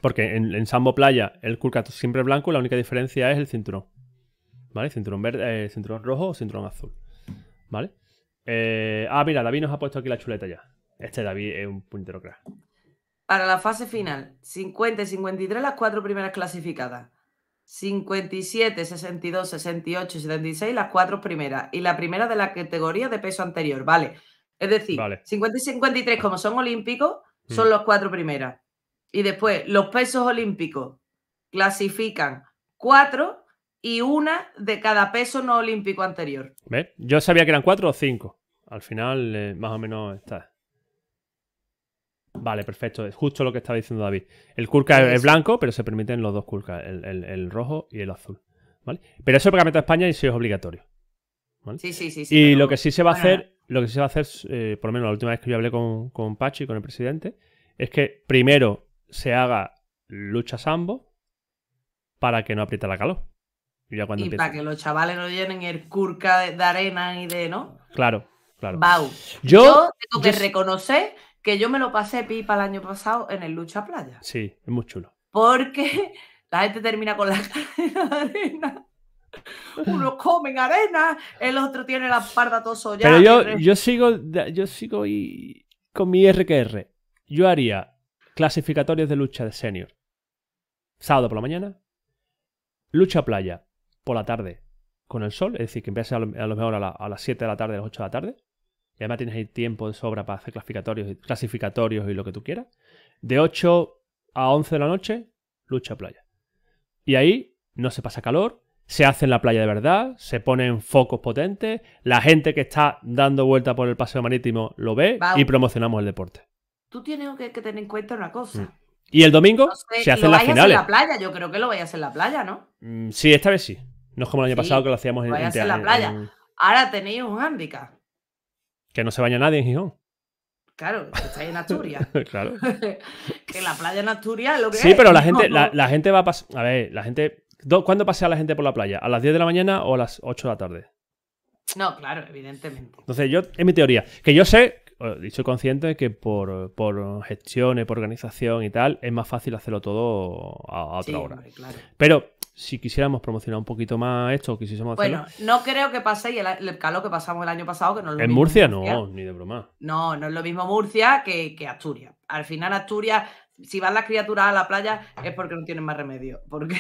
Porque en, en Sambo Playa el Kurka siempre es blanco. La única diferencia es el cinturón. ¿Vale? Cinturón verde, eh, cinturón rojo o cinturón azul. ¿Vale? Eh, ah, mira, David nos ha puesto aquí la chuleta ya. Este David es un puntero crack. Para la fase final, 50 y 53 las cuatro primeras clasificadas. 57, 62, 68 y 76 las cuatro primeras. Y la primera de la categoría de peso anterior, ¿vale? Es decir, Vale. 50 y 53 como son olímpicos, son Mm. las cuatro primeras. Y después, los pesos olímpicos clasifican cuatro y una de cada peso no olímpico anterior. ¿Ves? Yo sabía que eran cuatro o cinco. Al final, eh, más o menos está. Vale, perfecto. Es justo lo que estaba diciendo David. El Kurka es blanco, pero se permiten los dos Kurka, el, el- el rojo y el azul. ¿Vale? Pero eso para de España y sí es obligatorio. Sí, sí, sí. sí, y pero- lo que sí se va a hacer, lo que sí se va a hacer, eh, por lo menos la última vez que yo hablé con, con Pachi, con el presidente, es que primero se haga lucha sambo para que no apriete la calor. Y ya cuando Y empiece. para que los chavales no llenen el curca de, de arena y de, ¿no? Claro, claro. Bau. Yo, Yo, tengo que yo- reconocer que yo me lo pasé pipa el año pasado en el Lucha Playa. Sí, es muy chulo. Porque la gente termina con la cadena de arena. Unos comen arena, el otro tiene la parda todo sollada. Pero yo, yo sigo, yo sigo y- con mi RQR. Yo haría clasificatorios de lucha de senior. sábado por la mañana, lucha playa por la tarde con el sol, es decir, que empieza a lo, a lo mejor a, la- a las 7 de la tarde, a las 8 de la tarde. Y además tienes ahí tiempo de sobra para hacer clasificatorios, y- clasificatorios y lo que tú quieras. De 8 a 11 de la noche, lucha playa. Y ahí no se pasa calor, se hace en la playa de verdad, se ponen focos potentes, la gente que está dando vuelta por el paseo marítimo lo ve y promocionamos el deporte. Tú tienes que, que tener en cuenta una cosa. Mm. Y el domingo No sé, se hacen las finales. en la playa, yo creo que lo vais a hacer en la playa, ¿no? Mm, Sí, esta vez sí. No es como el año Sí, pasado que lo hacíamos en, en tea- la en- playa. en- Ahora tenéis un hándicap. que no se baña nadie en Gijón. Claro, que estáis en Asturias. claro. que la playa en Asturias es lo que Sí, es. pero la gente, la, la gente va a pasar. A ver, la gente. do- ¿Cuándo pasea la gente por la playa? ¿A las 10 de la mañana o a las 8 de la tarde? No, claro, evidentemente. Entonces, yo, es mi teoría. Que yo sé, y soy consciente de que por, por gestiones, por organización y tal, es más fácil hacerlo todo a, a otra Sí, hora. hombre, claro. Pero si quisiéramos promocionar un poquito más esto, quisiésemos hacerlo. Bueno, no creo que paséis el, el calor que pasamos el año pasado, que no es lo en mismo Murcia, no, ni de broma. No, no es lo mismo Murcia que, que Asturias. Al final, Asturias, si van las criaturas a la playa, es porque no tienen más remedio. Porque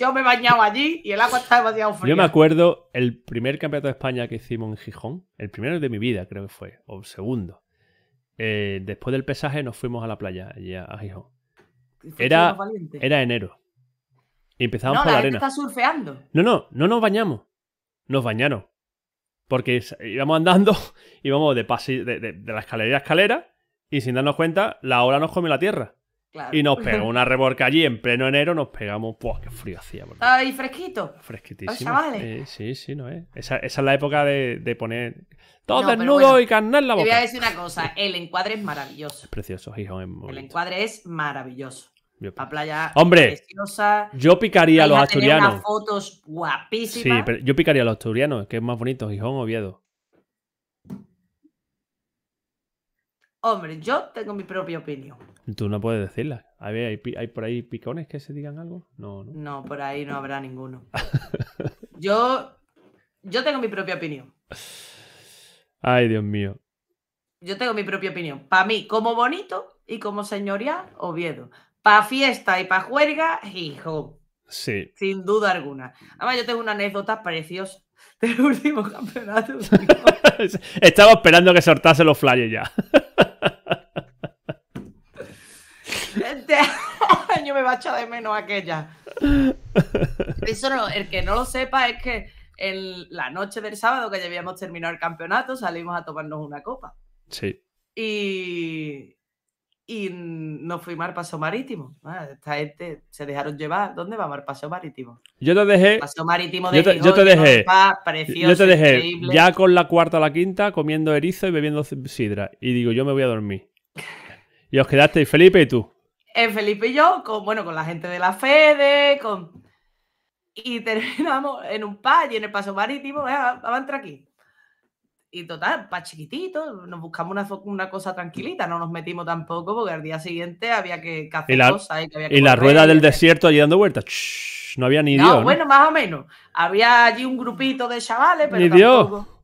yo me he bañado allí y el agua está demasiado fría. Yo me acuerdo el primer campeonato de España que hicimos en Gijón, el primero de mi vida creo que fue, o el segundo. Eh, después del pesaje nos fuimos a la playa, allí a, Gijón. Era-. Era enero. Y empezamos no, por la la gente arena. está surfeando. No, no, no nos bañamos. Nos bañaron. Porque íbamos andando, íbamos de, pasi- de, de- de la escalera a escalera y sin darnos cuenta, la ola nos come la tierra. Claro. Y nos pegó una reborca allí en pleno enero, nos pegamos. ¡Buah, qué frío hacía! por Dios. Está ahí fresquito. Fresquitísimo. chavales. Eh, sí, sí, no es. Esa, esa es la época de, de poner todos No, bueno, y carnar la Te voy boca. a decir una cosa, el encuadre es maravilloso. Es precioso, es muy El encuadre es maravilloso. Yo, La playa Hombre, preciosa. yo picaría a los asturianos. unas fotos Sí, guapísimas. pero yo picaría a los asturianos, que es más bonito, Gijón Oviedo. Hombre, yo tengo mi propia opinión. Tú no puedes decirla. A ver, ¿hay, por ahí picones que se digan algo? No, no. No, por ahí no habrá ninguno. Yo, yo tengo mi propia opinión. Ay, Dios mío. Yo tengo mi propia opinión. Para mí, como bonito y como señorial, Oviedo. Para fiesta y para juerga, Gijón. Sí. Sin duda alguna. Además, yo tengo una anécdota preciosa del último campeonato. Estaba esperando que soltase los flyers ya. Este año me va a echar de menos aquella. Eso no, el que no lo sepa es que en la noche del sábado que ya habíamos terminado el campeonato salimos a tomarnos una copa. Sí. Y, y nos fuimos al paso marítimo. Ah, Esta gente se dejaron llevar. ¿Dónde vamos al paso marítimo? Yo te dejé. Paso marítimo de Yo te- Gijón, yo te dejé- precioso, Yo te dejé increíble. ya con la cuarta o la quinta comiendo erizo y bebiendo sidra. Y digo, yo me voy a dormir. Y os quedasteis Felipe y tú. En Felipe y yo, con, bueno, con la gente de la Fede, con... Y terminamos en un y en el paso marítimo, vamos a entrar aquí. Y total, pa chiquitito, nos buscamos una, una cosa tranquilita, no nos metimos tampoco porque al día siguiente había que, que hacer Y la- cosas. Y, que había que Y la rueda del desierto allí dando vueltas. Shhh, no había ni No, Dios. ¿no? bueno, más o menos. Había allí un grupito de chavales, pero Ni Dios. tampoco.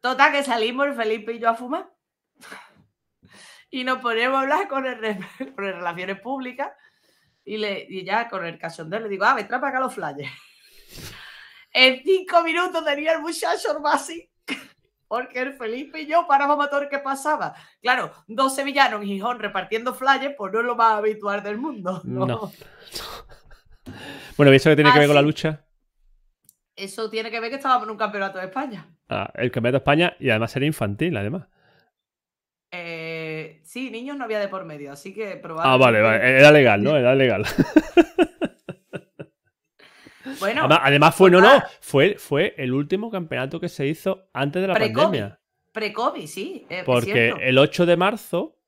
Total, que salimos el Felipe y yo a fumar. Y nos ponemos a hablar con el, con el Relaciones Públicas. Y, le, y ya con el cachondeo le digo, ah, me trae para acá los flyers. En cinco minutos tenía el muchacho así. Porque el Felipe y yo parábamos a todo el que pasaba. Claro, dos sevillanos en Gijón repartiendo flyers, pues no es lo más habitual del mundo. No. No. Bueno, ¿y eso que tiene que ver con la lucha? Eso tiene que ver que estábamos en un campeonato de España. Ah, el campeonato de España y además era infantil, además. Sí, niños no había de por medio, así que Ah, probablemente. vale, vale. Era legal, ¿no? Era legal. Bueno, Además, además fue, no, no, fue, fue el último campeonato que se hizo antes de la Pre-COVID, pandemia. pre-COVID, sí. eh, Porque el 8 de marzo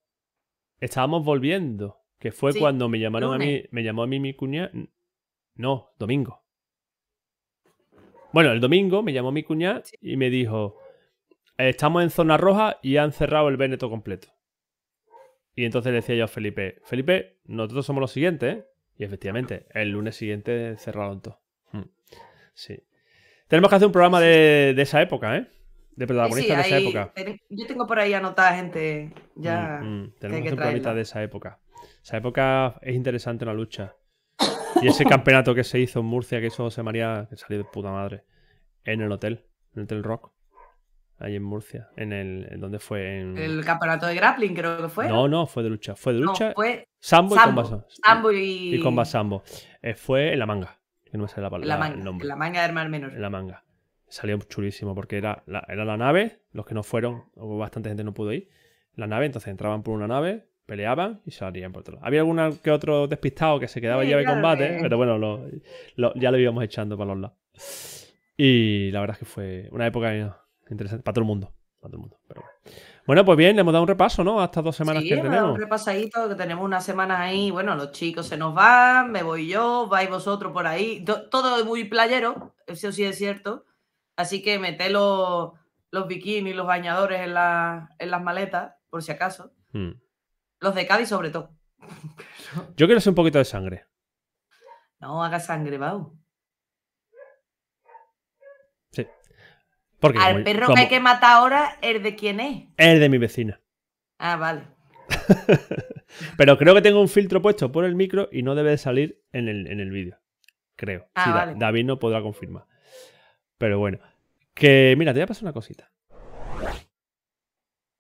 estábamos volviendo. Que fue Sí, cuando me llamaron a mí. Me llamó a mí mi cuñada. No, domingo. Bueno, el domingo me llamó mi cuñada y me dijo: Estamos en zona roja y han cerrado el Veneto completo. Y entonces le decía yo a Felipe: Felipe, nosotros somos los siguientes, ¿eh? Y efectivamente, el lunes siguiente cerraron todo. Hmm. Sí. Tenemos que hacer un programa de, de esa época, ¿eh? De Sí, protagonistas de esa época. ten- Yo tengo por ahí anotada gente ya. Mm, mm. hay Tenemos que que hacer un programita de esa época. Esa época es interesante la lucha. Y ese campeonato que se hizo en Murcia, que hizo José María, que salió de puta madre, en el hotel, en el Hotel Rock, ahí en Murcia, en el, donde fue en... El campeonato de grappling creo que fue. No, no, fue de lucha, fue de No, lucha, fue sambo, y sambo, comba sambo y, y comba sambo. Eh, fue en la manga, que no me sale la palabra, la el manga, nombre. la manga de Mar Menor. en la manga. Salió chulísimo porque era la, era la nave, los que no fueron, hubo bastante gente no pudo ir. La nave, entonces entraban por una nave, peleaban y salían por otro lado. Había alguna que otro despistado que se quedaba Sí, llave claro combate, que- pero bueno, lo- lo- ya lo íbamos echando para los lados. Y la verdad es que fue una época interesante para todo el mundo. Para todo el mundo. Pero bueno. Bueno, pues bien, le hemos dado un repaso, ¿no? A estas dos semanas Sí, que hemos dado tenemos. un repasadito, que tenemos unas semanas ahí. Bueno, los chicos se nos van, me voy yo, vais vosotros por ahí. To- Todo muy playero, eso sí es cierto. Así que meté los, los bikinis, los bañadores en, la- en las maletas, por si acaso. Hmm. Los de Cádiz, sobre todo. Yo quiero hacer un poquito de sangre. No haga sangre, Bau. Sí. Porque Al como- perro como- que hay que matar ahora, ¿el de quién es? es de mi vecina. Ah, vale. Pero creo que tengo un filtro puesto por el micro y no debe de salir en el, en el vídeo. Creo. Ah, Sí, vale. David no podrá confirmar. Pero bueno. Que, mira, te voy a pasar una cosita.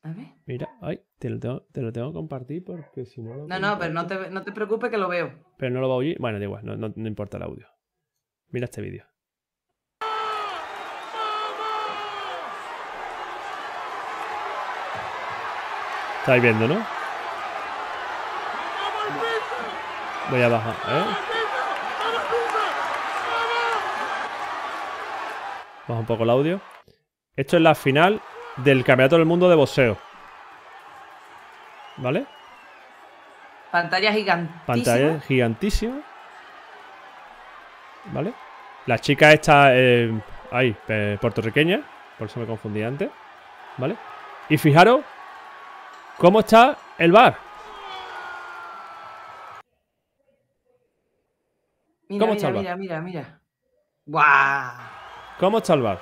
A ver. Mira, ay, te lo tengo, te lo tengo que compartir porque si no lo No, no, pero no te, no te preocupes que lo veo. Pero no lo va a oír. Bueno, da igual, no, no- no importa el audio. Mira este vídeo. Estáis viendo, ¿no? Voy a bajar, ¿eh? Baja un poco el audio. Esto es la final del Campeonato del Mundo de Boxeo. ¿Vale? Pantalla gigantísima. Pantalla gigantísima. ¿Vale? La chica esta, eh, ahí, pe- puertorriqueña. Por eso me confundí antes. ¿Vale? Y fijaros cómo está el bar. Mira, ¿Cómo mira, está el mira, mira, mira. ¡Guau! ¿Cómo está el bar?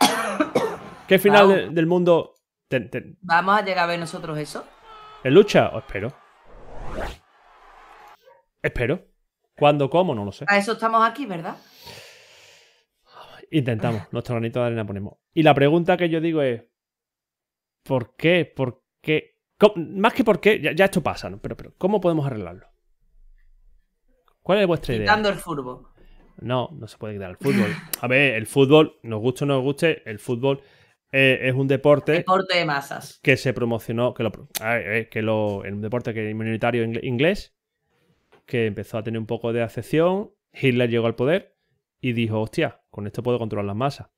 ¿Qué final de- del mundo te- te- ¿Vamos a llegar a ver nosotros eso? en lucha? Os espero. Espero. ¿Cuándo? ¿Cómo? No lo sé. A eso estamos aquí, ¿verdad? Intentamos, nuestro granito de arena ponemos. Y la pregunta que yo digo es: ¿por qué? ¿Por qué? ¿Cómo- Más que por qué, ya, ya esto pasa, ¿no? Pero, pero, ¿cómo podemos arreglarlo? ¿Cuál es vuestra idea? Quitando el furbo. No, no se puede quitar el fútbol. A ver, el fútbol, nos guste o no nos guste, el fútbol eh, es un deporte Deporte de masas. que se promocionó, que lo, a ver, eh, que lo, en un deporte que minoritario inglés, que empezó a tener un poco de acepción, Hitler llegó al poder y dijo, hostia, con esto puedo controlar las masas.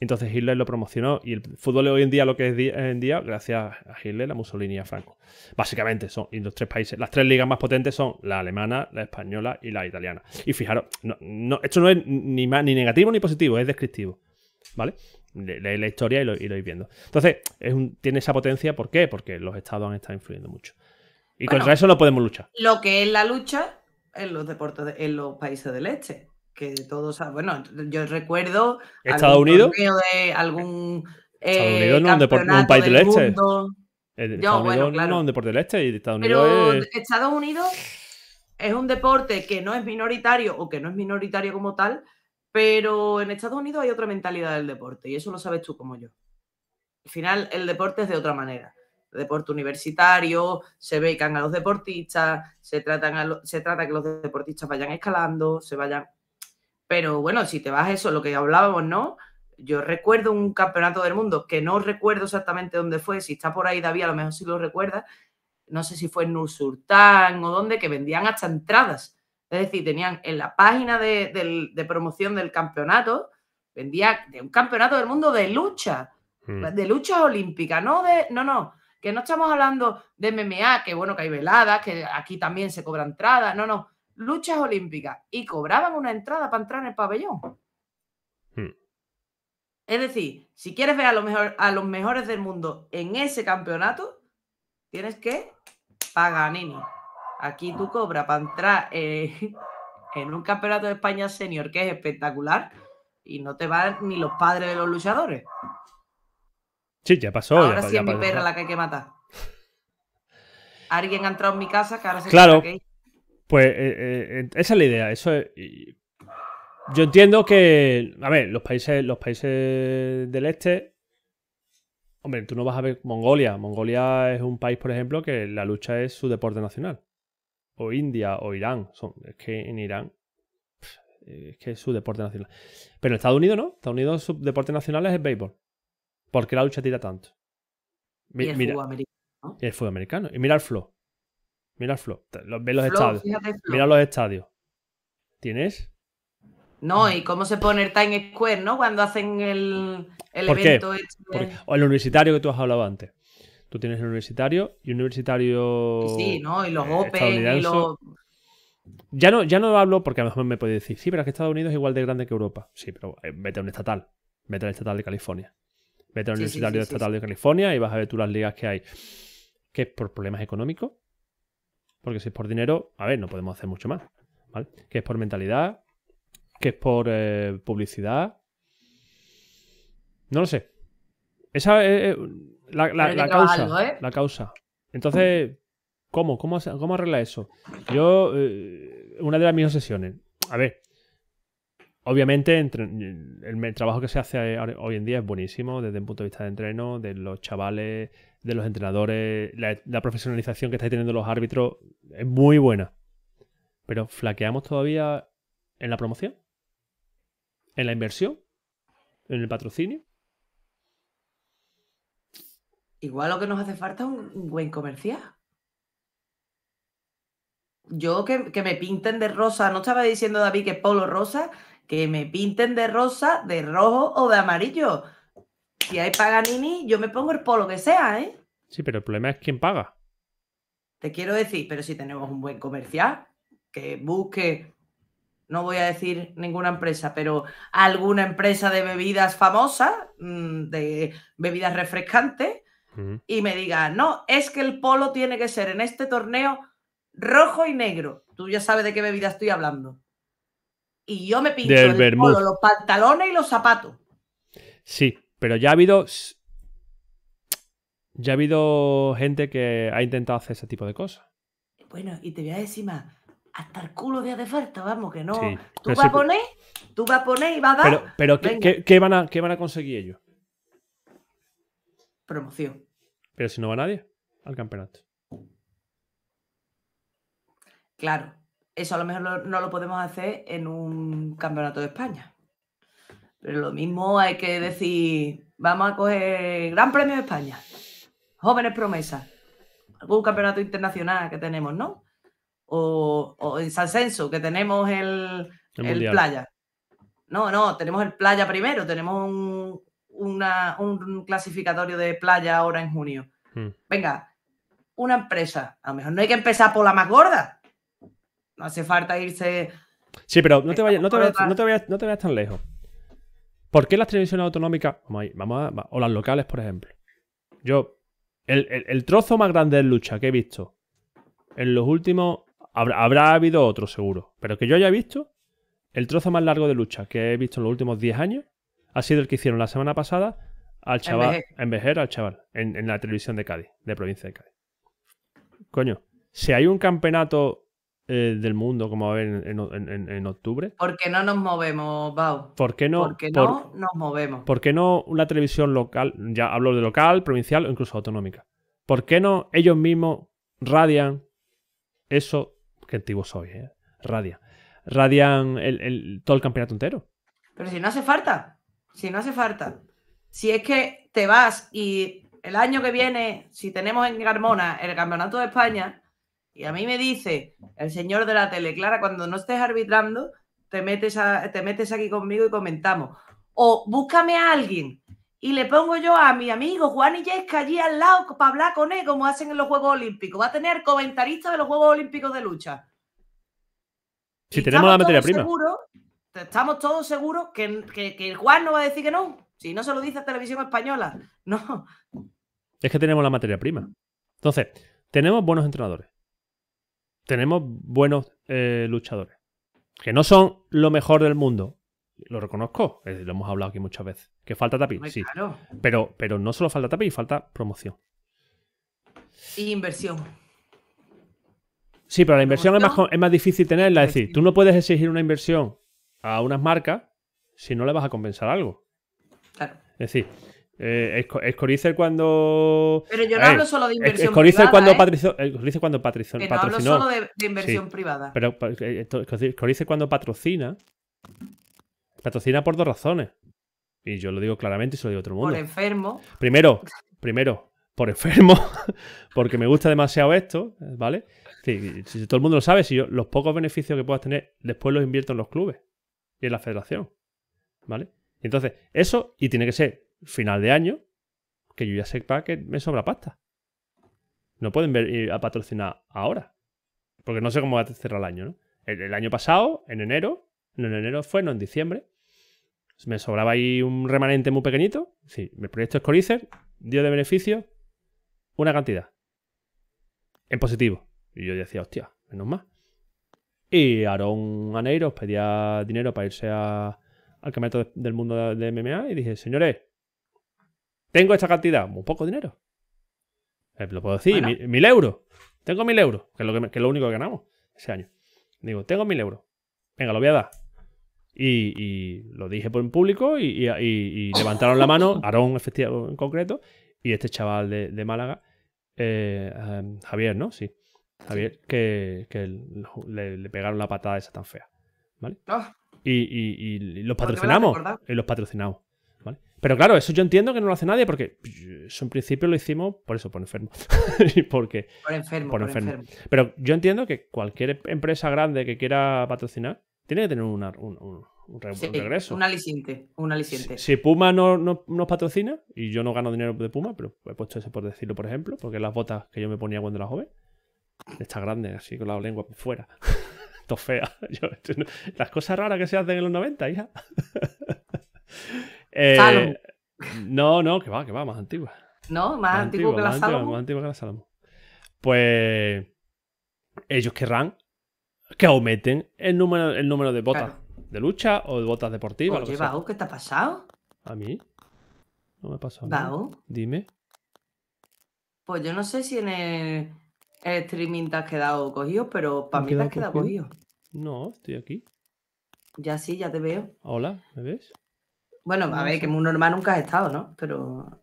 Entonces Hitler lo promocionó y el fútbol es hoy en día lo que es en día gracias a Hitler, a Mussolini y a Franco. Básicamente son y los tres países, las tres ligas más potentes son la alemana, la española y la italiana. Y fijaros, no, no- esto no es ni, más, ni negativo ni positivo, es descriptivo. ¿Vale? Le- Leéis la historia y lo, y lo vais viendo. Entonces, es un- tiene esa potencia, ¿por qué? Porque los estados han estado influyendo mucho. Y Bueno. contra eso no podemos luchar. Lo que es la lucha en los deportes, de- en los países del este. Que todos, saben- bueno, yo recuerdo. ¿Estados Unidos? de algún. Estados eh, Unidos no es un depor- no es un país del este. mundo. Yo, Estados bueno, Unidos claro. no es un deporte del este y Estados Pero Unidos es... Estados Unidos es un deporte que no es minoritario o que no es minoritario como tal, pero en Estados Unidos hay otra mentalidad del deporte y eso lo sabes tú como yo. Al final, el deporte es de otra manera. El deporte universitario, se becan a los deportistas, se, tratan a lo- se trata que los deportistas vayan escalando, se vayan. Pero bueno, si te vas a eso, lo que hablábamos, ¿no? Yo recuerdo un campeonato del mundo que no recuerdo exactamente dónde fue, si está por ahí David, a lo mejor sí lo recuerda, no sé si fue en Nur Sultán o dónde, que vendían hasta entradas. Es decir, tenían en la página de, de promoción del campeonato, vendía de un campeonato del mundo de lucha, Mm. de luchas olímpicas, no de, no, no, que no estamos hablando de MMA, que bueno, que hay veladas, que aquí también se cobra entrada, no, no, luchas olímpicas y cobraban una entrada para entrar en el pabellón. Hmm. Es decir, si quieres ver a, lo mejor, a los mejores del mundo en ese campeonato, tienes que pagar, nini. Aquí tú cobras para entrar eh, en un campeonato de España senior que es espectacular y no te van ni los padres de los luchadores. Sí, ya pasó. ahora ya, sí ya es mi perra la que hay que matar. Alguien ha entrado en mi casa que ahora se Claro. que. Pues eh, eh, esa es la idea. Eso es- Yo entiendo que. A ver, los países, los países del este. Hombre, tú no vas a ver Mongolia. Mongolia es un país, por ejemplo, que la lucha es su deporte nacional. O India o Irán. Son, es que en Irán. Es que es su deporte nacional. Pero en Estados Unidos no. Estados Unidos su deporte nacional es el béisbol. ¿Por qué la lucha tira tanto? Mi- y el mira, fútbol americano. y el fútbol americano. Y mira el flow. Mira el flow. Te- Los, ve los Flo, estadios. fíjate, Flo. Mira los estadios. ¿Tienes? No, y cómo se pone el Times Square, ¿no? Cuando hacen el, el ¿Por qué? evento este. Porque- o el universitario que tú has hablado antes. Tú tienes el universitario y un universitario. Sí, ¿no? Y los eh, Open y los. Ya no, ya no hablo porque a lo mejor me puede decir, sí, pero es que Estados Unidos es igual de grande que Europa. Sí, pero eh, vete a un estatal. Vete al estatal de California. Vete al Sí, universitario sí, sí, estatal de California y vas a ver tú las ligas que hay. Que es por problemas económicos. Porque si es por dinero, a ver, no podemos hacer mucho más. ¿vale? Que es por mentalidad. Que es por eh, publicidad. No lo sé. Esa es eh, la, causa. ¿eh? La causa. Entonces, ¿cómo? ¿Cómo, cómo arregla eso? Yo, eh, una de las mis obsesiones. A ver. Obviamente, entre- el, me- trabajo que se hace hoy en día es buenísimo desde el punto de vista de entreno, de los chavales, de los entrenadores, la, profesionalización que estáis teniendo los árbitros es muy buena. Pero flaqueamos todavía en la promoción, en la inversión, en el patrocinio. Igual lo que nos hace falta es un, un buen comercial. Yo que, que me pinten de rosa, no estaba diciendo David que es polo rosa, que me pinten de rosa, de rojo o de amarillo. Si hay Paganini, yo me pongo el polo que sea, ¿eh? Sí, pero el problema es quién paga. Te quiero decir, pero si tenemos un buen comercial, que busque, no voy a decir ninguna empresa, pero alguna empresa de bebidas famosa, mm, de bebidas refrescantes, y me diga, no, es que el polo tiene que ser en este torneo rojo y negro. Tú ya sabes de qué bebida estoy hablando. Y yo me pinto Del el polo, los pantalones y los zapatos. Sí, pero ya ha habido. Ya ha habido gente que ha intentado hacer ese tipo de cosas. Bueno, y te voy a decir más, hasta el culo de hace falta, vamos, que no. Sí, tú vas a poner, tú vas a poner y vas a dar Pero, pero ¿qué, venga. qué- qué van a, qué van a conseguir ellos? promoción. Pero si no va nadie al campeonato. Claro, eso a lo mejor no lo podemos hacer en un campeonato de España. Pero lo mismo hay que decir, vamos a coger Gran Premio de España, jóvenes promesas, algún campeonato internacional que tenemos, ¿no? O, o en San Censo, que tenemos el, El playa. No, no, tenemos el playa primero, tenemos un, una- un clasificatorio de playa ahora en junio. Hmm. Venga, una empresa, a lo mejor no hay que empezar por la más gorda. No hace falta irse. Sí, pero no te vayas, no te vayas, no te vayas, no te vayas tan lejos. ¿Por qué las televisiones autonómicas, vamos ahí, vamos a- o las locales, por ejemplo? Yo, el, el- el trozo más grande de lucha que he visto en los últimos, habrá, habrá habido otro seguro, pero que yo haya visto, el trozo más largo de lucha que he visto en los últimos 10 años ha sido el que hicieron la semana pasada al chaval, a envejecer al chaval, en, en la televisión de Cádiz, de provincia de Cádiz. Coño, si hay un campeonato eh, del mundo como va a haber en, en- en- en octubre, Porque no nos movemos, Bau. ¿por qué no? Porque por- no nos movemos. ¿Por qué no una televisión local, ya hablo de local, provincial o incluso autonómica? ¿Por qué no ellos mismos radian eso? Qué antiguo soy, ¿eh? Radian. Radian el, el- todo el campeonato entero. Pero si no hace falta, si no hace falta. Si es que te vas y el año que viene, si tenemos en Carmona el Campeonato de España, y a mí me dice el señor de la tele, Clara, cuando no estés arbitrando, te metes, a- te metes aquí conmigo y comentamos. O búscame a alguien y le pongo yo a mi amigo Juan Illesca allí al lado para hablar con él, como hacen en los Juegos Olímpicos. Va a tener comentarista de los Juegos Olímpicos de lucha. Si Y tenemos la materia prima. seguros- estamos todos seguros que, que- que Juan no va a decir que no. Si no se lo dice a Televisión Española. No. Es que tenemos la materia prima. Entonces, tenemos buenos entrenadores. Tenemos buenos eh, luchadores. Que no son lo mejor del mundo. Lo reconozco. eh, lo hemos hablado aquí muchas veces. Que falta tapiz, sí. Claro. Pero, pero no solo falta tapiz, falta promoción. Y inversión. Sí, pero la inversión es más, es más difícil tenerla. Es decir, tú no puedes exigir una inversión a unas marcas si no le vas a compensar algo. Claro. Es decir, eh, Esco- Escorizer cuando. Pero yo no hablo solo de inversión privada, cuando, ¿eh? patricio- Escorizer cuando patricio- Que no hablo patrocinó. solo de, de inversión privada. Pero eh, esto- Escorizer cuando patrocina, patrocina por dos razones. Y yo lo digo claramente y se lo digo a todo el Por mundo. enfermo. Primero, primero, por enfermo, porque me gusta demasiado esto, ¿vale? Sí, si todo el mundo lo sabe, si yo los pocos beneficios que puedas tener, después los invierto en los clubes y en la federación, ¿vale? Entonces, eso, y tiene que ser final de año, que yo ya sepa que me sobra pasta. No pueden ver, ir a patrocinar ahora, porque no sé cómo va a cerrar el año, ¿no? El, año pasado, en enero, no en enero fue, no en diciembre, me sobraba ahí un remanente muy pequeñito. Sí, el proyecto Scorizer dio de beneficio una cantidad. En positivo. Y yo decía, hostia, menos más. Y Aaron Aneiros pedía dinero para irse a- al campeonato de- del mundo de MMA y dije, señores, tengo esta cantidad, muy poco dinero. Eh, lo puedo decir, Bueno. mil, mil euros. Tengo mil euros, que es, lo que, me- que es lo único que ganamos ese año. Digo, tengo mil euros. Venga, lo voy a dar. Y, y lo dije por en público y, y- y- y levantaron la mano, Aarón en concreto, y este chaval de, de Málaga, eh, eh, Javier, ¿no? Sí. Javier, que, que le, le pegaron la patada esa tan fea. Ah, Y, y- y- y los ¿Por qué me lo has patrocinamos. Y los patrocinamos. Pero claro, eso yo entiendo que no lo hace nadie porque eso en principio lo hicimos por eso, por enfermo. y porque por enfermo, Por por, enfermo. enfermo. pero yo entiendo que cualquier empresa grande que quiera patrocinar tiene que tener una- un, un- un re- un Sí, regreso. un aliciente, un aliciente. Si, si Puma no, no- nos patrocina, y yo no gano dinero de Puma, pero he puesto ese por decirlo, por ejemplo, porque las botas que yo me ponía cuando era joven, estas grandes, así con la lengua fuera, todo fea. Yo- esto no- las cosas raras que se hacen en los 90, hija. Eh, no, no, que va, que va, más antigua. ¿No? Más, antiguo que la más antigua, más antigua que la Salomon. Pues ellos querrán que aumenten el número, el número de botas Claro. de lucha o de botas deportivas. Oye. Bau, ¿qué te ha pasado? ¿A mí? No me ha pasado nada. Dime. pues yo no sé si en el, el streaming te has quedado cogido, pero para ¿Me he mí te has quedado quedado cogido? cogido. No, estoy aquí. Ya sí, ya te veo. Hola, ¿me ves? Bueno, a ver, que muy normal nunca has estado, ¿no? Pero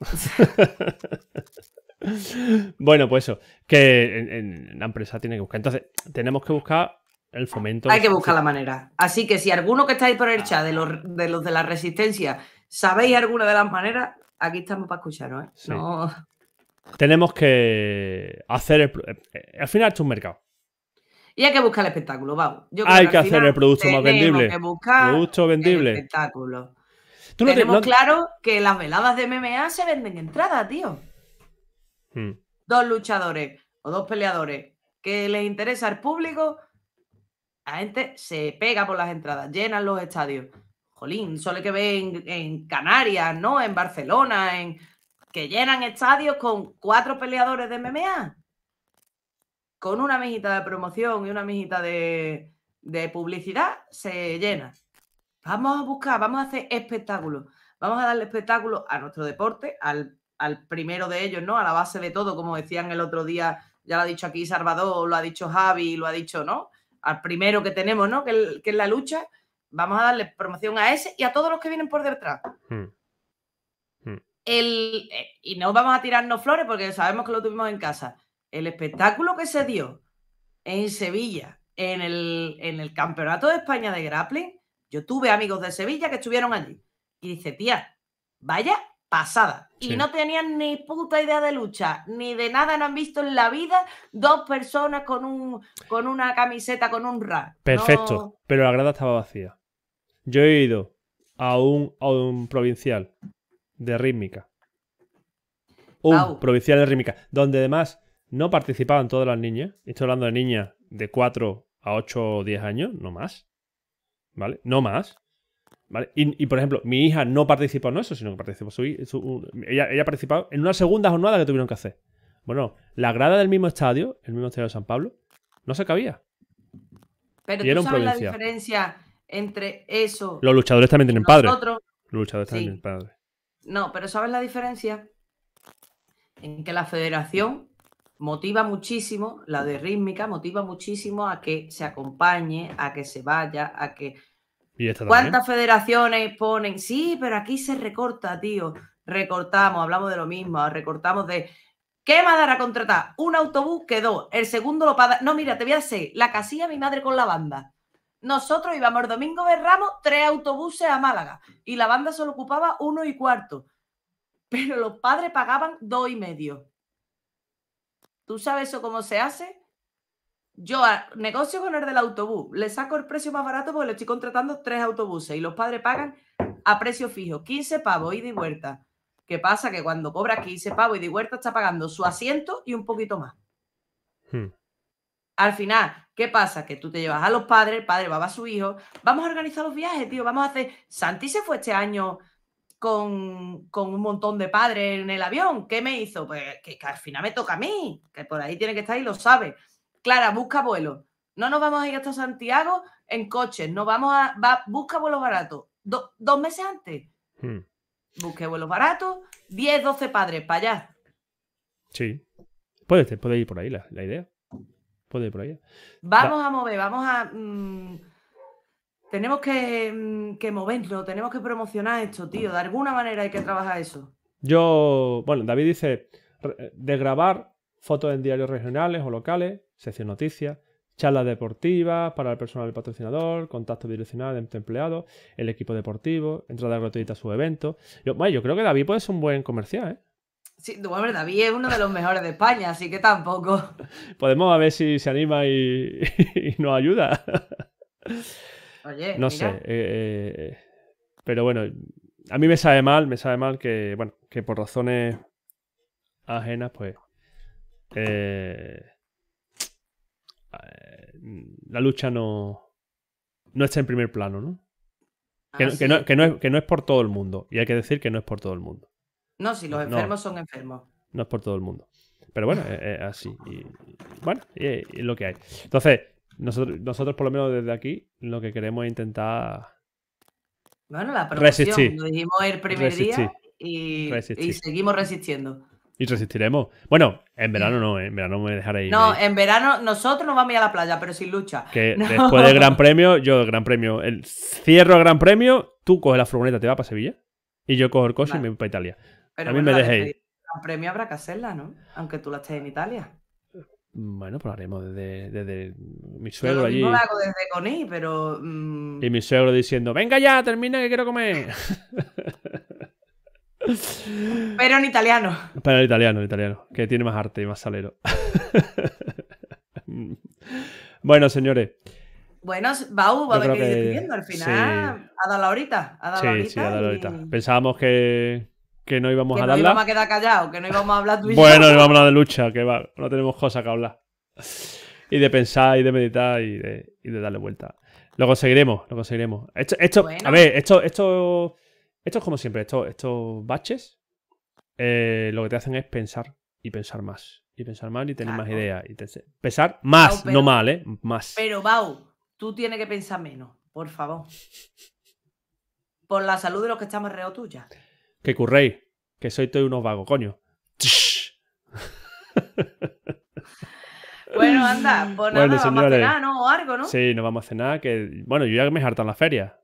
Bueno, pues eso, que en, en la empresa tiene que buscar. Entonces, tenemos que buscar el fomento. hay que buscar la manera. Así que si alguno que estáis por el chat de los de, los de la resistencia sabéis alguna de las maneras, aquí estamos para escucharos, ¿eh? Sí. No... Tenemos que hacer el. eh, Al final, esto es un mercado. Y hay que buscar el espectáculo, vamos. Yo creo Hay que hacer el producto más vendible. que buscar Producto vendible. el espectáculo. Tú no te- Tenemos no- claro que las veladas de MMA se venden entradas, tío. Hmm. Dos luchadores o dos peleadores que les interesa al público, la gente se pega por las entradas, llenan los estadios. Jolín, solo hay que ver en, en Canarias, ¿no? En Barcelona, en que llenan estadios con cuatro peleadores de MMA. Con una mijita de promoción y una mijita de, de publicidad, se llena. Vamos a buscar, vamos a hacer espectáculos. Vamos a darle espectáculo a nuestro deporte, al, al primero de ellos, ¿no? A la base de todo, como decían el otro día, ya lo ha dicho aquí Salvador, lo ha dicho Javi, lo ha dicho, ¿no? Al primero que tenemos, ¿no? Que, el- que es la lucha. Vamos a darle promoción a ese y a todos los que vienen por detrás. Hmm. El, eh, y no vamos a tirarnos flores porque sabemos que lo tuvimos en casa. El espectáculo que se dio en Sevilla, en el, en el Campeonato de España de Grappling, yo tuve amigos de Sevilla que estuvieron allí. Y dice, tía, vaya pasada. Sí. Y no tenían ni puta idea de lucha, ni de nada, no han visto en la vida dos personas con, un, con una camiseta, con un rack. Perfecto, No- pero la grada estaba vacía. Yo he ido a un, a un provincial de rítmica. Un provincial de rítmica, donde además no participaban todas las niñas. Estoy hablando de niñas de 4 a 8 o 10 años, no más. ¿Vale? No más. ¿Vale? Y, y, por ejemplo, mi hija no participó en eso, sino que participó su, su- ella, ella participó en una segunda jornada que tuvieron que hacer. Bueno, la grada del mismo estadio, el mismo estadio de San Pablo, no se cabía. Pero y tú sabes la provincial. diferencia entre eso Los luchadores también tienen padres. Los luchadores también tienen padres. No, pero ¿sabes la diferencia? En que la federación motiva muchísimo, la de rítmica motiva muchísimo a que se acompañe, a que se vaya, a que... Y. ¿Cuántas federaciones ponen? Sí, pero aquí se recorta, tío. Recortamos, hablamos de lo mismo, recortamos de... ¿Qué me dará contratar? Un autobús quedó, el segundo lo paga... No, mira, te voy a hacer la casilla mi madre con la banda. Nosotros íbamos el domingo de Ramos tres autobuses a Málaga y la banda solo ocupaba uno y cuarto. Pero los padres pagaban dos y medio. ¿Tú sabes eso cómo se hace? Yo a- negocio con el del autobús, le saco el precio más barato porque le estoy contratando tres autobuses y los padres pagan a precio fijo, 15 pavos ida y vuelta. ¿Qué pasa? Que cuando cobra 15 pavos ida y vuelta está pagando su asiento y un poquito más. Hmm. Al final, ¿qué pasa? Que tú te llevas a los padres, el padre va a su hijo, vamos a organizar los viajes, tío, vamos a hacer... Santi se fue este año con, con un montón de padres en el avión. ¿Qué me hizo? Pues que, que al final me toca a mí, que por ahí tiene que estar y lo sabe. Clara, busca vuelo. No nos vamos a ir hasta Santiago en coches, no vamos a... Va, busca vuelos baratos. Do- dos meses antes, Hmm. busque vuelos baratos, 10, 12 padres para allá. Sí. Puede, puede ir por ahí la, la idea. Puede ir por ahí. Vamos a mover, vamos a... mm, tenemos que, mm, que moverlo, tenemos que promocionar esto, tío. De alguna manera hay que trabajar eso. Yo, bueno, David dice re- de grabar fotos en diarios regionales o locales, sección noticias, charlas deportivas para el personal del patrocinador, contacto direccional entre empleados, el equipo deportivo, entrada gratuita a sus eventos. Yo, bueno, yo creo que David puede ser un buen comercial, ¿eh? Sí, bueno, David es uno de los mejores de España, así que tampoco. Podemos a ver si se anima y, y nos ayuda. Oye, No mira, sé. eh, eh, pero bueno, a mí me sabe mal, me sabe mal que, bueno, que por razones ajenas, pues. eh, la lucha no. No está en primer plano, ¿no? Que, que no, es. que no es, que no es por todo el mundo. Y hay que decir que no es por todo el mundo. No, si los enfermos son enfermos. No es por todo el mundo. Pero bueno, es, es así. Y, bueno, es lo que hay. Entonces, nosotros, nosotros por lo menos desde aquí, lo que queremos es intentar Bueno, la Resistir. lo dijimos el primer Resistir. día y, seguimos resistiendo. Y resistiremos. Bueno, en verano no, en verano me dejaré ir. No, en verano nosotros nos vamos a ir a la playa, pero sin lucha. que no. después del Gran Premio, yo del Gran Premio, el, cierro el Gran Premio, tú coges la furgoneta, te vas para Sevilla y yo cojo el coche y me voy para Italia. Pero a mí bueno, me dejéis. del Gran premio habrá que hacerla, ¿no? Aunque tú la estés en Italia. Bueno, pues lo haremos desde, desde mi suegro lo allí. mismo la hago desde Coní, pero... mm, Y mi suegro diciendo, venga ya, termina que quiero comer. Pero en italiano. Pero el italiano, el italiano, que tiene más arte y más salero. bueno, señores. Bueno, Bau, va a qué que-. Al final sí. ha dado la horita. Ha dado la Sí, horita sí, a darle y- ahorita. Pensábamos que, que no íbamos que a no darla. íbamos a quedar callados, que no íbamos a hablar tú y yo. Bueno, no vamos a hablar de lucha, que va, no tenemos cosas que hablar. Y de pensar y de meditar y de, y de darle vuelta. Lo conseguiremos, lo conseguiremos. Esto, esto Bueno. a ver, esto, esto, esto es como siempre, esto- estos baches eh, lo que te hacen es pensar y pensar más. Y pensar más y tener más ideas. Y te- pensar más, pero- no mal, ¿eh? Más. Pero, Bau, tú tienes que pensar menos, por favor. Por la salud de los que estamos reo tuya. Que curréis, que soy todo unos vagos, coño. Bueno, anda, pues nada, Bueno, vamos a cenar, ¿no? O algo, ¿no? Sí, nos vamos a cenar, que... Bueno, yo ya me he hartado en la feria.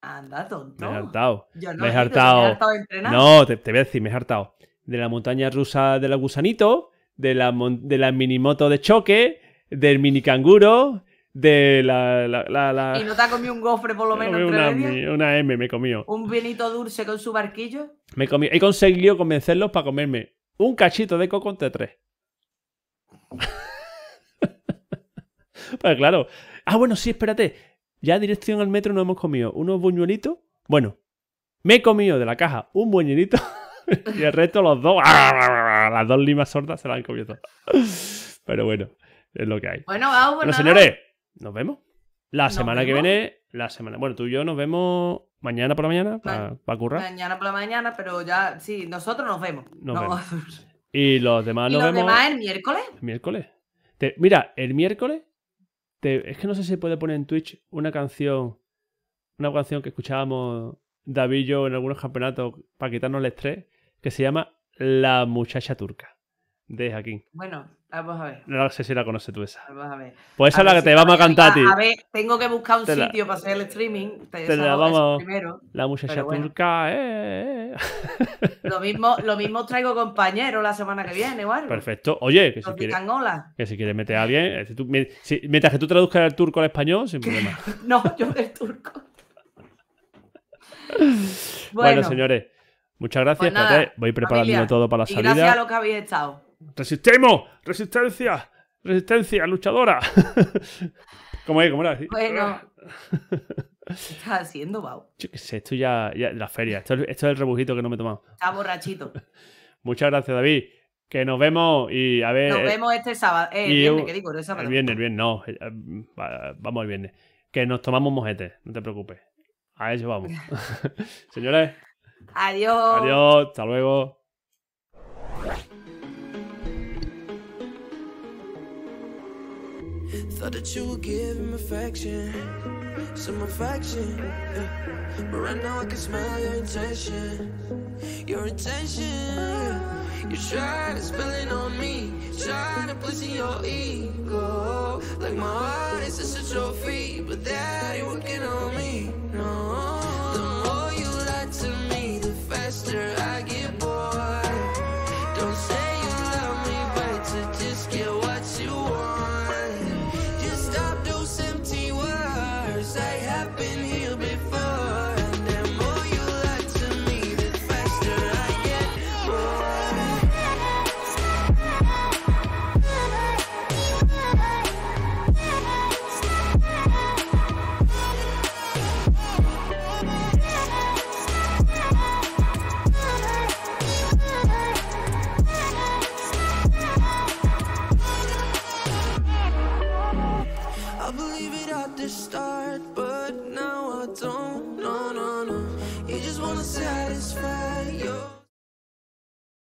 Anda, tonto. Me he hartado. Yo no me he hartado. me he hartado de entrenar. No, te, te voy a decir, me he hartado. De la montaña rusa de los gusanitos, de la, mon- de la minimoto de choque, del mini canguro, de la... la, la, la- Y no te ha comido un gofre por lo menos una, una M me he comido. Un vinito dulce con su barquillo. Me comido- he conseguido convencerlos para comerme un cachito de coco entre tres. pues claro. Ah, bueno, sí, espérate. Ya dirección al metro nos hemos comido unos buñuelitos. Bueno, me he comido de la caja un buñuelito y el resto los dos. Las dos limas sordas se las han comido todas. Pero bueno, es lo que hay. Bueno, vamos, Bueno, señores, nos vemos. La Nos semana que viene, la semana. Bueno, tú y yo nos vemos mañana por la mañana para Ma- currar. Mañana por la mañana, pero ya, sí, nosotros nos vemos. Nos No- vemos. Y los demás ¿Y nos los vemos demás el miércoles? el miércoles. Te- mira, el miércoles. te- es que no sé si se puede poner en Twitch una canción. Una canción que escuchábamos David y yo en algunos campeonatos para quitarnos el estrés. Que se llama La muchacha turca. de Jaquín. Bueno, vamos a ver. No sé si la conoces tú esa. Vamos a ver. Pues esa A es la que si te vamos a cantar a ti. A ver, tengo que buscar un Te la- sitio para hacer el streaming. Te, te la vamos- primero. La muchacha bueno. turca, eh, eh. Lo mismo, lo mismo traigo compañero la semana que viene o algo. Perfecto. Oye, que si quieres, que si quieres meter a alguien, eh, si tú- mi- si- mientras que tú traduzcas el turco al español, sin problema. No, yo del turco. Bueno, señores, muchas gracias. Pues nada, Espérate, voy familia, todo para la Y salida. gracias a los que habéis estado. ¡Resistimos! ¡Resistencia! ¡Resistencia! ¡Luchadora! ¿Cómo es? ¿Cómo era? Bueno. ¿Qué estás haciendo, Bau? Yo qué sé, esto ya, ya la feria. Esto, es- esto es el rebujito que no me he tomado. Está borrachito. Muchas gracias, David. Que nos vemos y a ver. Nos eh, vemos este sábado. Eh, el viernes, ¿qué digo? El sábado. El viernes, el viernes, no. eh, va- Vamos el viernes. Que nos tomamos mojetes, no te preocupes. A eso vamos. Señores, Adiós. adiós, hasta luego. Thought that you would give him affection, some affection. yeah. But right now I can smell your intention, your intention. yeah. You're trying to spill it on me, trying to in your ego. Like my heart is just a trophy, but that ain't working on me. No.